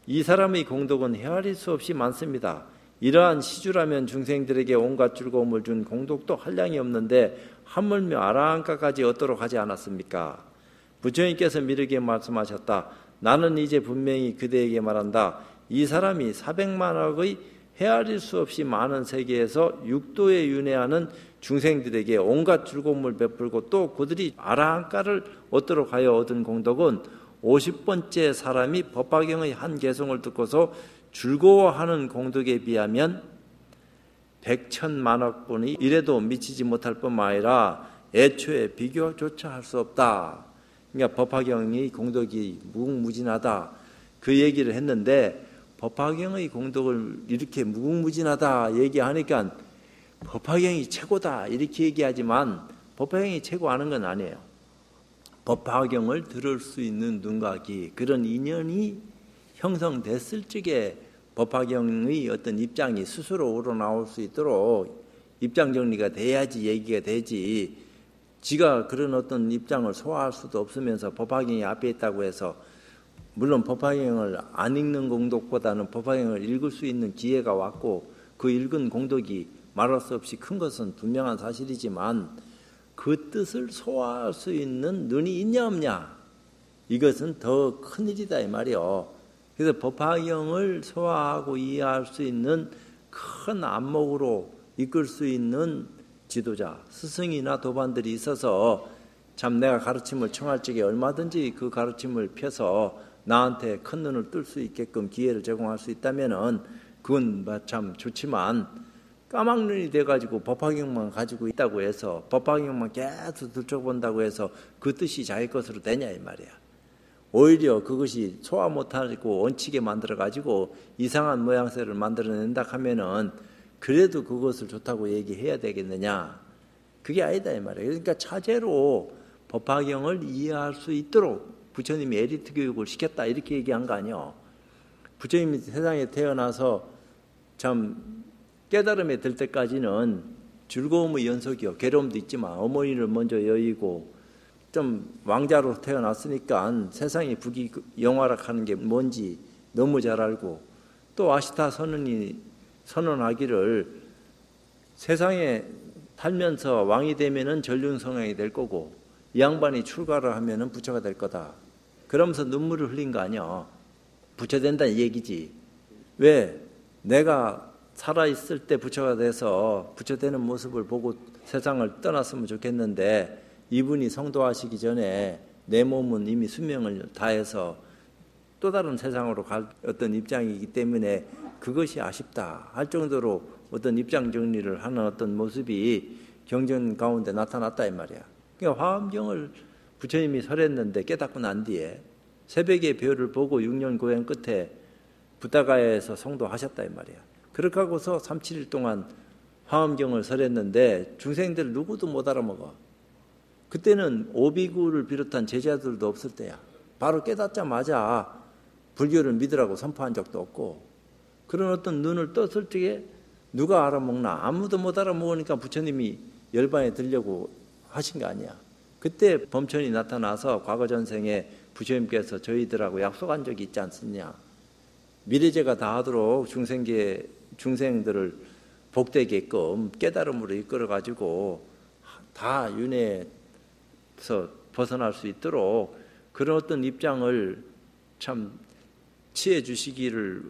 이 사람의 공덕은 헤아릴 수 없이 많습니다. 이러한 시주라면 중생들에게 온갖 즐거움을 준 공덕도 한량이 없는데 하물며 아라한가까지 얻도록 하지 않았습니까? 부처님께서 미르게 말씀하셨다. 나는 이제 분명히 그대에게 말한다. 이 사람이 400만억의 헤아릴 수 없이 많은 세계에서 육도에 윤회하는 중생들에게 온갖 즐거움을 베풀고 또 그들이 아라한가를 얻도록 하여 얻은 공덕은 50번째 사람이 법화경의 한 개성을 듣고서 즐거워하는 공덕에 비하면 백천만억 분이 이래도 미치지 못할 뿐만 아니라 애초에 비교조차 할 수 없다. 그러니까 법화경의 공덕이 무궁무진하다. 그 얘기를 했는데 법화경의 공덕을 이렇게 무궁무진하다 얘기하니까 법화경이 최고다 이렇게 얘기하지만 법화경이 최고하는 건 아니에요. 법화경을 들을 수 있는 눈각이 그런 인연이 형성됐을 적에 법화경의 어떤 입장이 스스로 우러나올 수 있도록 입장 정리가 돼야지 얘기가 되지 지가 그런 어떤 입장을 소화할 수도 없으면서 법화경이 앞에 있다고 해서 물론 법화경을 안 읽는 공덕보다는 법화경을 읽을 수 있는 기회가 왔고 그 읽은 공덕이 말할 수 없이 큰 것은 분명한 사실이지만 그 뜻을 소화할 수 있는 눈이 있냐 없냐 이것은 더 큰 일이다 이 말이요. 그래서 법화경을 소화하고 이해할 수 있는 큰 안목으로 이끌 수 있는 지도자, 스승이나 도반들이 있어서 참 내가 가르침을 청할 적에 얼마든지 그 가르침을 펴서 나한테 큰 눈을 뜰 수 있게끔 기회를 제공할 수 있다면은 그건 뭐참 좋지만 까막눈이 돼가지고 법화경만 가지고 있다고 해서 법화경만 계속 들춰본다고 해서 그 뜻이 자기 것으로 되냐 이 말이야. 오히려 그것이 소화 못하고 원칙에 만들어가지고 이상한 모양새를 만들어낸다 하면은 그래도 그것을 좋다고 얘기해야 되겠느냐. 그게 아니다 이 말이에요. 그러니까 차제로 법화경을 이해할 수 있도록 부처님이 에리트 교육을 시켰다 이렇게 얘기한 거 아니요. 부처님이 세상에 태어나서 참 깨달음에 들 때까지는 즐거움의 연속이요. 괴로움도 있지만 어머니를 먼저 여의고 좀 왕자로 태어났으니까 세상에 북이 영화락하는 게 뭔지 너무 잘 알고 또 아시타 선언이 선언하기를 세상에 살면서 왕이 되면은 전륜성왕이 될 거고 이 양반이 출가를 하면은 부처가 될 거다. 그러면서 눈물을 흘린 거 아니야. 부처 된다는 얘기지. 왜? 내가 살아 있을 때 부처가 돼서 부처 되는 모습을 보고 세상을 떠났으면 좋겠는데 이분이 성도하시기 전에 내 몸은 이미 수명을 다해서 또 다른 세상으로 갈 어떤 입장이기 때문에 그것이 아쉽다 할 정도로 어떤 입장 정리를 하는 어떤 모습이 경전 가운데 나타났다 이 말이야. 그러니까 화엄경을 부처님이 설했는데 깨닫고 난 뒤에 새벽의 별을 보고 6년 고행 끝에 부다가에서 성도하셨다 이 말이야. 그렇게 하고서 3, 7일 동안 화엄경을 설했는데 중생들 누구도 못 알아먹어. 그때는 오비구를 비롯한 제자들도 없을 때야. 바로 깨닫자마자 불교를 믿으라고 선포한 적도 없고 그런 어떤 눈을 떴을 적에 누가 알아먹나 아무도 못 알아먹으니까 부처님이 열반에 들려고 하신 거 아니야. 그때 범천이 나타나서 과거 전생에 부처님께서 저희들하고 약속한 적이 있지 않습니까 미래제가 다 하도록 중생계 중생들을 복되게끔 깨달음으로 이끌어 가지고 다 윤회에서 벗어날 수 있도록 그런 어떤 입장을 참 취해 주시기를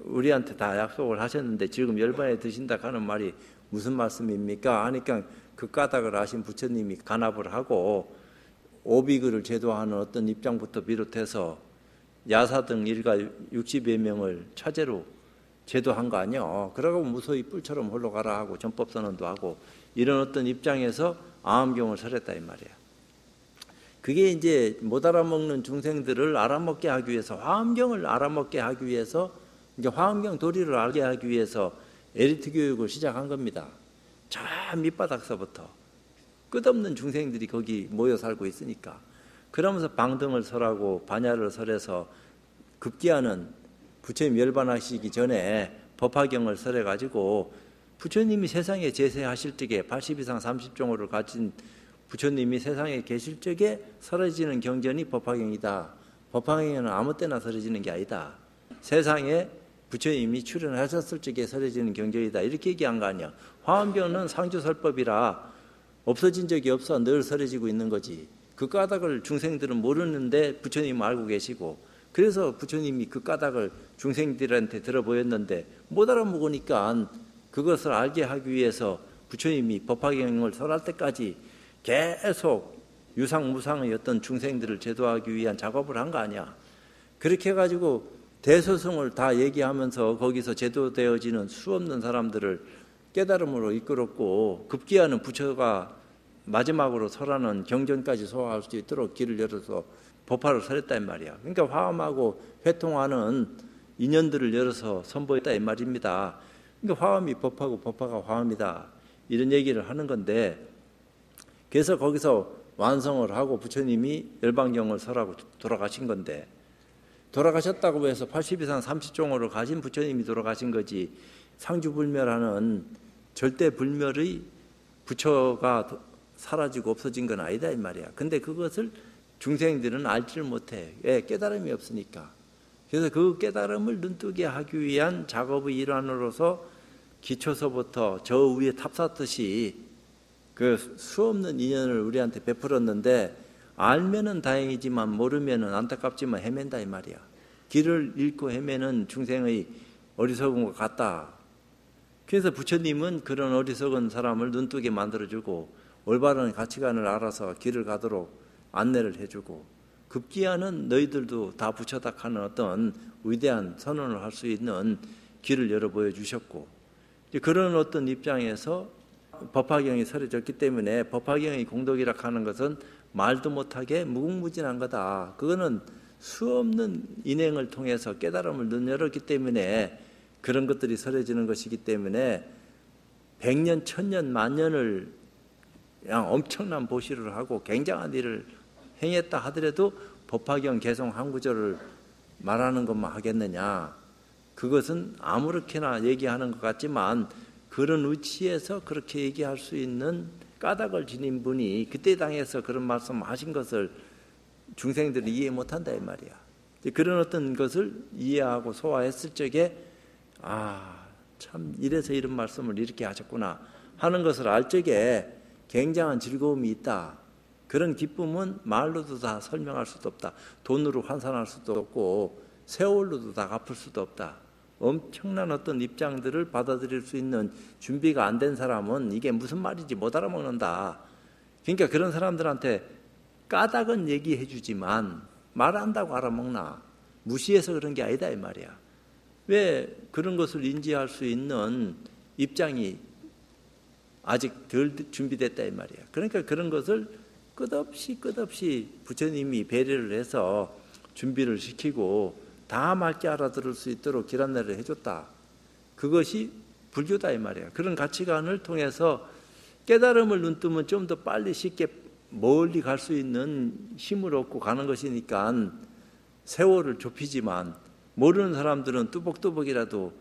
우리한테 다 약속을 하셨는데 지금 열반에 드신다 하는 말이 무슨 말씀입니까? 하니까 그 까닭을 아신 부처님이 간합을 하고 오비글을 제도하는 어떤 입장부터 비롯해서 야사 등 일가 60여 명을 차제로 제도한 거 아니야. 그러고 무소히 뿔처럼 흘러가라 하고 전법 선언도 하고 이런 어떤 입장에서 아함경을 설했다 이 말이야. 그게 이제 못 알아먹는 중생들을 알아먹게 하기 위해서 화엄경을 알아먹게 하기 위해서 이제 화엄경 도리를 알게 하기 위해서 에리트 교육을 시작한 겁니다. 저 밑바닥서부터 끝없는 중생들이 거기 모여 살고 있으니까 그러면서 방등을 설하고 반야를 설해서 급기야는 부처님 열반하시기 전에 법화경을 설해 가지고 부처님이 세상에 제세하실 적에 80 이상 30종호를 가진 부처님이 세상에 계실 적에 설해지는 경전이 법화경이다. 법화경은 아무 때나 설해지는 게 아니다. 세상에 부처님이 출연하셨을 적에 설해지는 경전이다. 이렇게 얘기한 거 아니야. 화엄경은 상주설법이라 없어진 적이 없어 늘 설해지고 있는 거지. 그 까닭을 중생들은 모르는데 부처님은 알고 계시고 그래서 부처님이 그 까닭을 중생들한테 들어보였는데 못 알아먹으니까 그것을 알게 하기 위해서 부처님이 법화경을 설할 때까지 계속 유상무상의 어떤 중생들을 제도하기 위한 작업을 한 거 아니야. 그렇게 해가지고 대소승을 다 얘기하면서 거기서 제도되어지는 수없는 사람들을 깨달음으로 이끌었고 급기야는 부처가 마지막으로 설하는 경전까지 소화할 수 있도록 길을 열어서 법화를 설했다 이 말이야. 그러니까 화엄하고 회통하는 인연들을 열어서 선보였다 이 말입니다. 그러니까 화엄이 법하고 법화가 화엄이다 이런 얘기를 하는 건데 그래서 거기서 완성을 하고 부처님이 열방경을 설하고 돌아가신 건데 돌아가셨다고 해서 80 이상 30종으로 가신 부처님이 돌아가신 거지 상주불멸하는 절대 불멸의 부처가 사라지고 없어진 건 아니다 이 말이야. 근데 그것을 중생들은 알지를 못해. 왜? 깨달음이 없으니까. 그래서 그 깨달음을 눈뜨게 하기 위한 작업의 일환으로서 기초서부터 저 위에 탑 쌓듯이 그 수없는 인연을 우리한테 베풀었는데 알면은 다행이지만 모르면은 안타깝지만 헤맨다 이 말이야. 길을 잃고 헤매는 중생의 어리석은 것 같다. 그래서 부처님은 그런 어리석은 사람을 눈뜨게 만들어주고 올바른 가치관을 알아서 길을 가도록 안내를 해주고 급기야는 너희들도 다 부처닥하는 어떤 위대한 선언을 할 수 있는 길을 열어 보여주셨고 그런 어떤 입장에서 법화경이 설해졌기 때문에 법화경이 공덕이라 하는 것은 말도 못하게 무궁무진한 거다. 그거는 수없는 인행을 통해서 깨달음을 눈 열었기 때문에 그런 것들이 설해지는 것이기 때문에 백년, 천년, 만년을 그냥 엄청난 보시를 하고 굉장한 일을 행했다 하더라도 법화경 개성 한 구절을 말하는 것만 하겠느냐. 그것은 아무렇게나 얘기하는 것 같지만 그런 위치에서 그렇게 얘기할 수 있는 까닭을 지닌 분이 그때 당에서 그런 말씀 하신 것을 중생들이 이해 못한다 이 말이야. 그런 어떤 것을 이해하고 소화했을 적에 아 참 이래서 이런 말씀을 이렇게 하셨구나 하는 것을 알 적에 굉장한 즐거움이 있다. 그런 기쁨은 말로도 다 설명할 수도 없다. 돈으로 환산할 수도 없고 세월로도 다 갚을 수도 없다. 엄청난 어떤 입장들을 받아들일 수 있는 준비가 안 된 사람은 이게 무슨 말인지 못 알아먹는다. 그러니까 그런 사람들한테 까닭은 얘기해 주지만 말한다고 알아먹나. 무시해서 그런 게 아니다 이 말이야. 왜 그런 것을 인지할 수 있는 입장이 아직 덜 준비됐다 이 말이야. 그러니까 그런 것을 끝없이 끝없이 부처님이 배려를 해서 준비를 시키고 다 맞게 알아들을 수 있도록 길 안내를 해줬다. 그것이 불교다 이 말이야. 그런 가치관을 통해서 깨달음을 눈뜨면 좀 더 빨리 쉽게 멀리 갈 수 있는 힘을 얻고 가는 것이니까 세월을 좁히지만 모르는 사람들은 뚜벅뚜벅이라도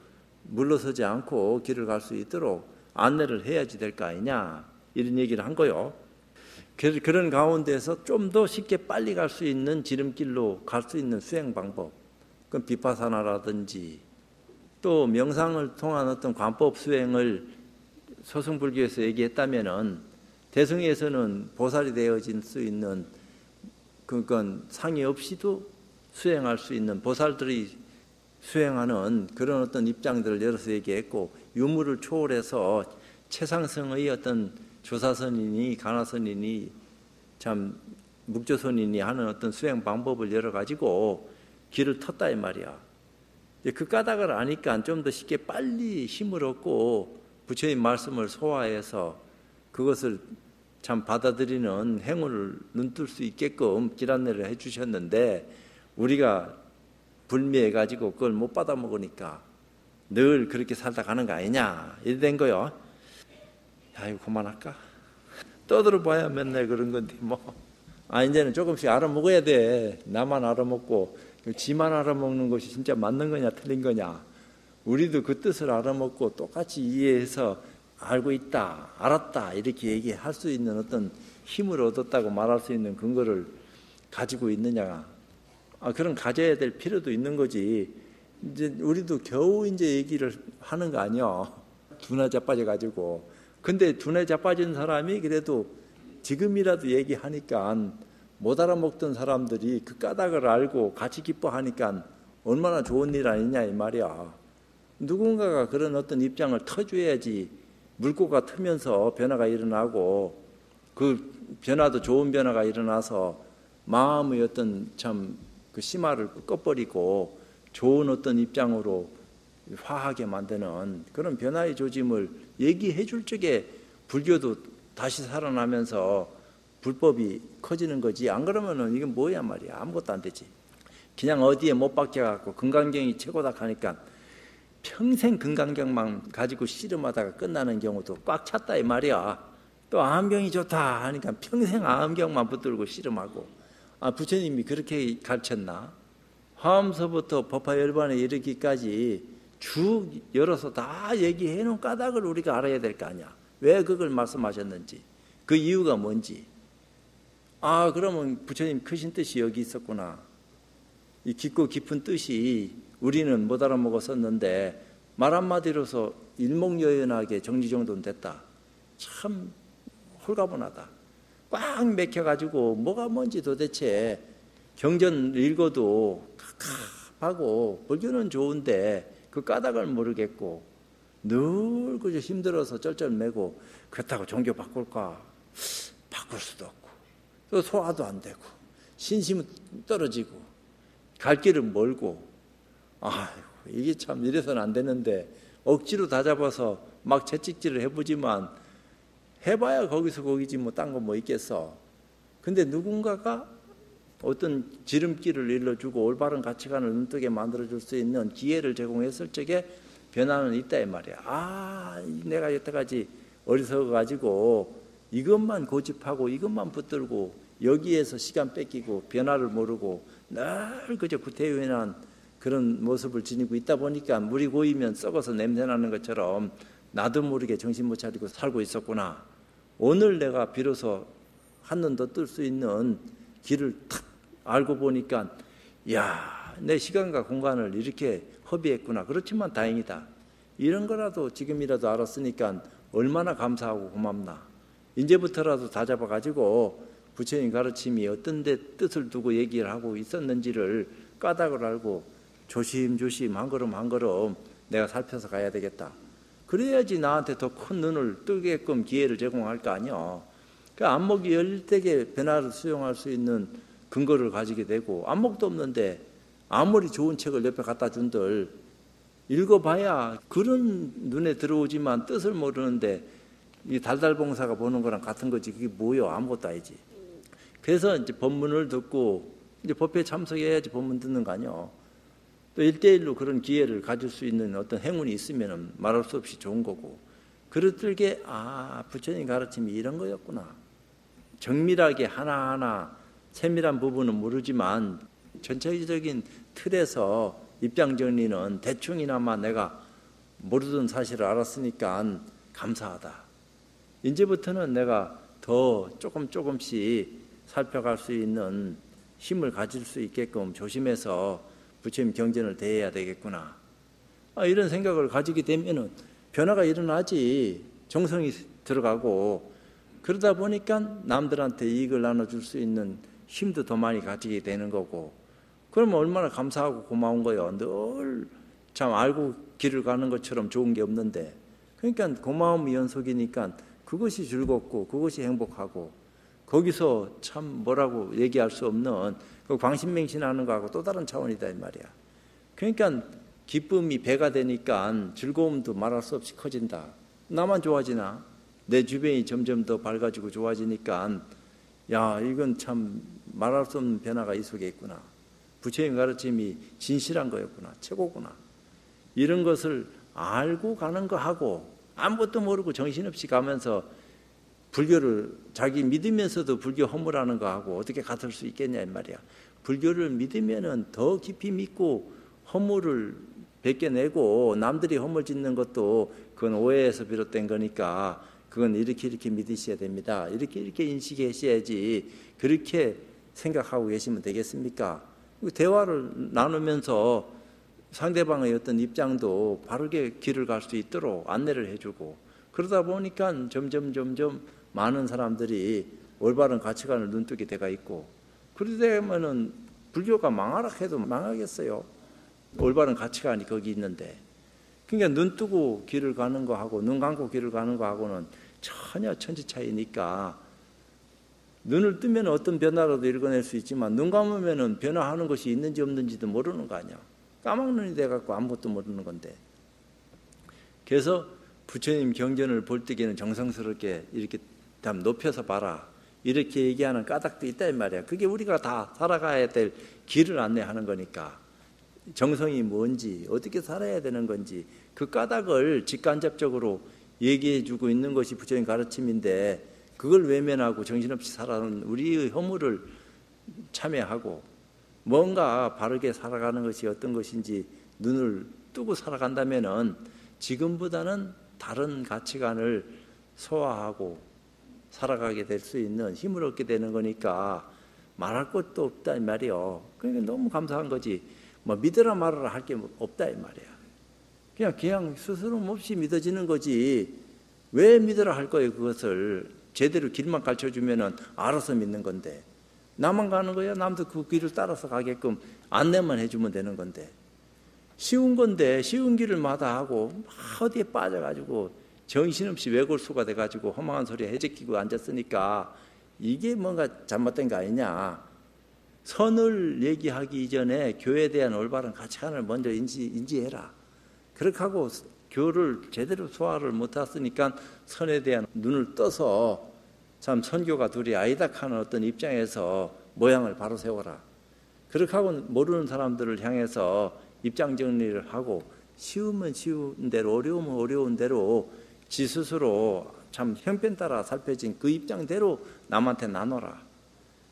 물러서지 않고 길을 갈 수 있도록 안내를 해야지 될 거 아니냐 이런 얘기를 한 거요. 그런 가운데서 좀 더 쉽게 빨리 갈 수 있는 지름길로 갈 수 있는 수행 방법, 그건 비파사나라든지 또 명상을 통한 어떤 관법 수행을 소승불교에서 얘기했다면은 대승에서는 보살이 되어질 수 있는 그건 상의 없이도 수행할 수 있는 보살들이 수행하는 그런 어떤 입장들을 열어서 얘기했고 유무를 초월해서 최상승의 어떤 조사선이니 간화선이니 참 묵조선이니 하는 어떤 수행 방법을 열어 가지고 길을 텄다 이 말이야. 그 까닭을 아니까 좀 더 쉽게 빨리 힘을 얻고 부처님 말씀을 소화해서 그것을 참 받아들이는 행운을 눈뜰 수 있게끔 길 안내를 해주셨는데 우리가 불미해 가지고 그걸 못 받아 먹으니까 늘 그렇게 살다 가는 거 아니냐 이래 된 거요. 야 이거 그만할까? 떠들어 봐야 맨날 그런 건데 뭐. 아 이제는 조금씩 알아 먹어야 돼. 나만 알아 먹고 지만 알아 먹는 것이 진짜 맞는 거냐 틀린 거냐. 우리도 그 뜻을 알아 먹고 똑같이 이해해서 알고 있다, 알았다 이렇게 얘기할 수 있는 어떤 힘을 얻었다고 말할 수 있는 근거를 가지고 있느냐. 아, 그런 가져야 될 필요도 있는 거지. 이제 우리도 겨우 이제 얘기를 하는 거 아니야. 두나 자빠져 가지고. 근데 두나 자빠진 사람이 그래도 지금이라도 얘기하니까 못 알아먹던 사람들이 그 까닭을 알고 같이 기뻐하니까 얼마나 좋은 일 아니냐 이 말이야. 누군가가 그런 어떤 입장을 터줘야지 물고가 트면서 변화가 일어나고 그 변화도 좋은 변화가 일어나서 마음의 어떤 참 그 심화를 꺼버리고 좋은 어떤 입장으로 화하게 만드는 그런 변화의 조짐을 얘기해 줄 적에 불교도 다시 살아나면서 불법이 커지는 거지. 안 그러면은 이게 뭐야 말이야. 아무것도 안 되지. 그냥 어디에 못 박혀갖고 건강경이 최고다 하니까 평생 건강경만 가지고 씨름하다가 끝나는 경우도 꽉 찼다 이 말이야. 또 암경이 좋다 하니까 평생 암경만 붙들고 씨름하고. 아 부처님이 그렇게 가르쳤나? 화엄서부터 법화열반에 이르기까지 쭉 열어서 다 얘기해 놓은 까닭을 우리가 알아야 될 거 아니야. 왜 그걸 말씀하셨는지, 그 이유가 뭔지. 아, 그러면 부처님 크신 뜻이 여기 있었구나. 이 깊고 깊은 뜻이 우리는 못 알아먹었었는데 말 한마디로서 일목요연하게 정리정돈 됐다. 참 홀가분하다. 꽉 맥혀가지고 뭐가 뭔지 도대체 경전 읽어도 갑갑하고 불교는 좋은데 그 까닭을 모르겠고 늘 그저 힘들어서 쩔쩔매고 그렇다고 종교 바꿀까 바꿀 수도 또 소화도 안 되고 신심은 떨어지고 갈 길은 멀고 아 이게 참 이래서는 안 되는데 억지로 다 잡아서 막 채찍질을 해보지만 해봐야 거기서 거기지 뭐 딴 거 뭐 있겠어. 근데 누군가가 어떤 지름길을 일러주고 올바른 가치관을 눈뜨게 만들어줄 수 있는 기회를 제공했을 적에 변화는 있다 이 말이야. 아, 내가 여태까지 어리석어가지고 이것만 고집하고 이것만 붙들고 여기에서 시간 뺏기고 변화를 모르고 늘 그저 구태의연한 그런 모습을 지니고 있다 보니까 물이 고이면 썩어서 냄새나는 것처럼 나도 모르게 정신 못 차리고 살고 있었구나. 오늘 내가 비로소 한눈 더 뜰 수 있는 길을 탁 알고 보니까 야, 내 시간과 공간을 이렇게 허비했구나. 그렇지만 다행이다. 이런 거라도 지금이라도 알았으니까 얼마나 감사하고 고맙나. 이제부터라도 다 잡아가지고 부처님 가르침이 어떤 데 뜻을 두고 얘기를 하고 있었는지를 까닭을 알고 조심조심 한 걸음 한 걸음 내가 살펴서 가야 되겠다. 그래야지 나한테 더 큰 눈을 뜨게끔 기회를 제공할 거 아니야. 그 안목이 때에 변화를 수용할 수 있는 근거를 가지게 되고 안목도 없는데 아무리 좋은 책을 옆에 갖다 준들 읽어봐야 그런 눈에 들어오지만 뜻을 모르는데 이 달달봉사가 보는 거랑 같은 거지 그게 뭐요 아무것도 아니지. 그래서 이제 법문을 듣고 이제 법회에 참석해야지 법문 듣는 거 아니요. 또 일대일로 그런 기회를 가질 수 있는 어떤 행운이 있으면 말할 수 없이 좋은 거고 그렇들게 아 부처님 가르침이 이런 거였구나. 정밀하게 하나하나 세밀한 부분은 모르지만 전체적인 틀에서 입장 정리는 대충이나마 내가 모르던 사실을 알았으니까 감사하다. 이제부터는 내가 더 조금 조금씩 살펴갈 수 있는 힘을 가질 수 있게끔 조심해서 부처님 경전을 대해야 되겠구나. 아, 이런 생각을 가지게 되면은 변화가 일어나지 정성이 들어가고 그러다 보니까 남들한테 이익을 나눠줄 수 있는 힘도 더 많이 가지게 되는 거고 그러면 얼마나 감사하고 고마운 거예요. 늘 참 알고 길을 가는 것처럼 좋은 게 없는데 그러니까 고마움이 연속이니까 그것이 즐겁고 그것이 행복하고 거기서 참 뭐라고 얘기할 수 없는 그 광신맹신하는 거하고 또 다른 차원이다 이 말이야. 그러니까 기쁨이 배가 되니까 즐거움도 말할 수 없이 커진다. 나만 좋아지나? 내 주변이 점점 더 밝아지고 좋아지니까 야 이건 참 말할 수 없는 변화가 이 속에 있구나. 부처님 가르침이 진실한 거였구나. 최고구나. 이런 것을 알고 가는 거하고 아무것도 모르고 정신없이 가면서 불교를 자기 믿으면서도 불교 허물하는 거 하고 어떻게 같을 수 있겠냐 이 말이야. 불교를 믿으면은 더 깊이 믿고 허물을 벗겨내고 남들이 허물 짓는 것도 그건 오해에서 비롯된 거니까 그건 이렇게 이렇게 믿으셔야 됩니다. 이렇게 이렇게 인식하셔야지 그렇게 생각하고 계시면 되겠습니까? 대화를 나누면서 상대방의 어떤 입장도 바르게 길을 갈 수 있도록 안내를 해주고 그러다 보니까 점점 점점 많은 사람들이 올바른 가치관을 눈뜨게 돼가 있고 그러되면은 불교가 망하라 해도 망하겠어요. 올바른 가치관이 거기 있는데 그러니까 눈 뜨고 길을 가는 거하고 눈 감고 길을 가는 거하고는 전혀 천지 차이니까 눈을 뜨면 어떤 변화라도 읽어낼 수 있지만 눈 감으면은 변화하는 것이 있는지 없는지도 모르는 거 아니야. 까막눈이 돼갖고 아무것도 모르는 건데. 그래서 부처님 경전을 볼 때에는 정성스럽게 이렇게 참 높여서 봐라. 이렇게 얘기하는 까닭도 있다 이 말이야. 그게 우리가 다 살아가야 될 길을 안내하는 거니까. 정성이 뭔지, 어떻게 살아야 되는 건지, 그 까닭을 직간접적으로 얘기해 주고 있는 것이 부처님 가르침인데, 그걸 외면하고 정신없이 살아가는 우리의 허물을 참여하고, 뭔가 바르게 살아가는 것이 어떤 것인지 눈을 뜨고 살아간다면은 지금보다는 다른 가치관을 소화하고 살아가게 될 수 있는 힘을 얻게 되는 거니까 말할 것도 없다 이 말이요. 그러니까 너무 감사한 거지. 뭐 믿으라 말아라 할 게 없다 이 말이야. 그냥 그냥 스스럼 없이 믿어지는 거지. 왜 믿으라 할 거예요 그것을 제대로 길만 가르쳐 주면은 알아서 믿는 건데 나만 가는 거야. 남도 그 길을 따라서 가게끔 안내만 해주면 되는 건데 쉬운 건데 쉬운 길을 마다하고 어디에 빠져가지고 정신없이 외골수가 돼가지고 허망한 소리에 해제끼고 앉았으니까 이게 뭔가 잘못된 거 아니냐. 선을 얘기하기 이전에 교회에 대한 올바른 가치관을 먼저 인지, 인지해라. 그렇게 하고 교를 제대로 소화를 못했으니까 선에 대한 눈을 떠서 참 선교가 둘이 아이다 하는 어떤 입장에서 모양을 바로 세워라. 그렇게 하고 모르는 사람들을 향해서 입장 정리를 하고 쉬우면 쉬운 대로 어려우면 어려운 대로 지 스스로 참 형편 따라 살펴진 그 입장대로 남한테 나눠라.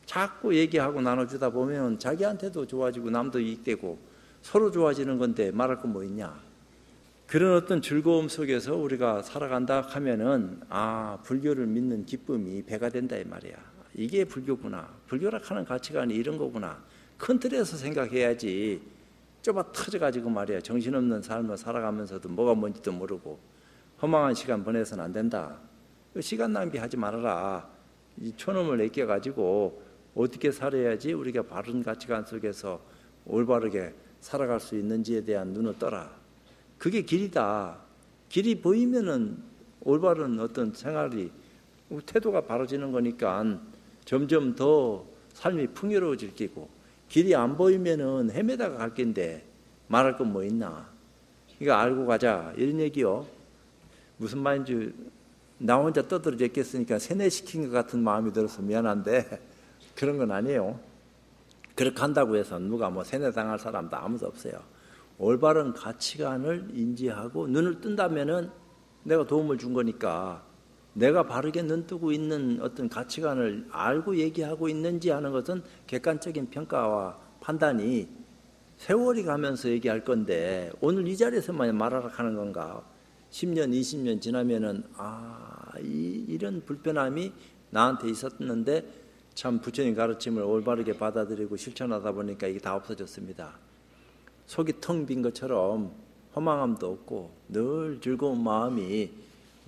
자꾸 얘기하고 나눠주다 보면 자기한테도 좋아지고 남도 이익되고 서로 좋아지는 건데 말할 건 뭐 있냐. 그런 어떤 즐거움 속에서 우리가 살아간다 하면은 아 불교를 믿는 기쁨이 배가 된다 이 말이야. 이게 불교구나. 불교라 하는 가치관이 이런 거구나. 큰 틀에서 생각해야지. 좁아 터져가지고 말이야. 정신없는 삶을 살아가면서도 뭐가 뭔지도 모르고 허망한 시간 보내서는 안 된다. 시간 낭비하지 말아라. 이 촌놈을 애껴가지고 어떻게 살아야지 우리가 바른 가치관 속에서 올바르게 살아갈 수 있는지에 대한 눈을 떠라. 그게 길이다. 길이 보이면은 올바른 어떤 생활이 태도가 바로지는 거니까 점점 더 삶이 풍요로워질 게고 길이 안 보이면은 헤매다가 갈 겐데 말할 건 뭐 있나? 이거 알고 가자 이런 얘기요. 무슨 말인지 나 혼자 떠들어져 있겠으니까 세뇌시킨 것 같은 마음이 들어서 미안한데 그런 건 아니에요. 그렇게 한다고 해서 누가 뭐 세뇌당할 사람도 아무도 없어요. 올바른 가치관을 인지하고 눈을 뜬다면은 내가 도움을 준 거니까 내가 바르게 눈 뜨고 있는 어떤 가치관을 알고 얘기하고 있는지 하는 것은 객관적인 평가와 판단이 세월이 가면서 얘기할 건데 오늘 이 자리에서만 말하라 하는 건가? 10년, 20년 지나면은 아, 이, 이런 불편함이 나한테 있었는데 참 부처님 가르침을 올바르게 받아들이고 실천하다 보니까 이게 다 없어졌습니다. 속이 텅 빈 것처럼 허망함도 없고 늘 즐거운 마음이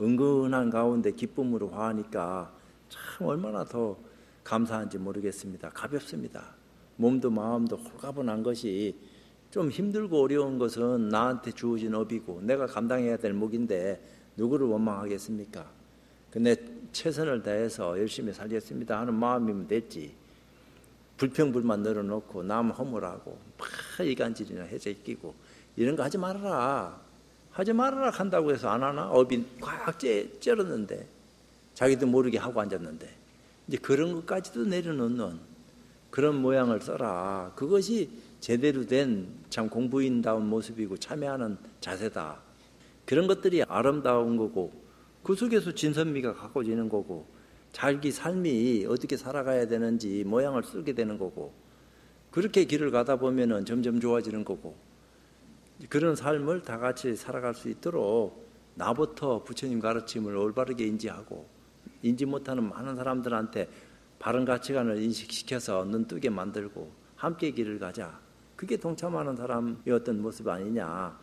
은근한 가운데 기쁨으로 화하니까 참 얼마나 더 감사한지 모르겠습니다. 가볍습니다. 몸도 마음도 홀가분한 것이 좀 힘들고 어려운 것은 나한테 주어진 업이고 내가 감당해야 될 몫인데 누구를 원망하겠습니까? 근데 최선을 다해서 열심히 살겠습니다 하는 마음이면 됐지. 불평불만 늘어놓고 남 허물하고 막 이간질이나 해제 끼고 이런 거 하지 말아라. 하지 말아라 한다고 해서 안 하나? 업이 꽉 째, 쩔었는데 자기도 모르게 하고 앉았는데 이제 그런 것까지도 내려놓는 그런 모양을 써라. 그것이 제대로 된 참 공부인다운 모습이고 참여하는 자세다. 그런 것들이 아름다운 거고 그 속에서 진선미가 가꿔지는 거고 자기 삶이 어떻게 살아가야 되는지 모양을 쓰게 되는 거고 그렇게 길을 가다 보면은 점점 좋아지는 거고 그런 삶을 다 같이 살아갈 수 있도록 나부터 부처님 가르침을 올바르게 인지하고 인지 못하는 많은 사람들한테 바른 가치관을 인식시켜서 눈뜨게 만들고 함께 길을 가자. 그게 동참하는 사람의 어떤 모습 아니냐.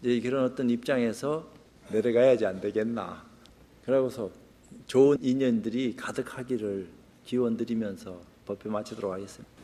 이제 그런 어떤 입장에서 내려가야지 안 되겠나. 그러고서 좋은 인연들이 가득하기를 기원 드리면서 법회 마치도록 하겠습니다.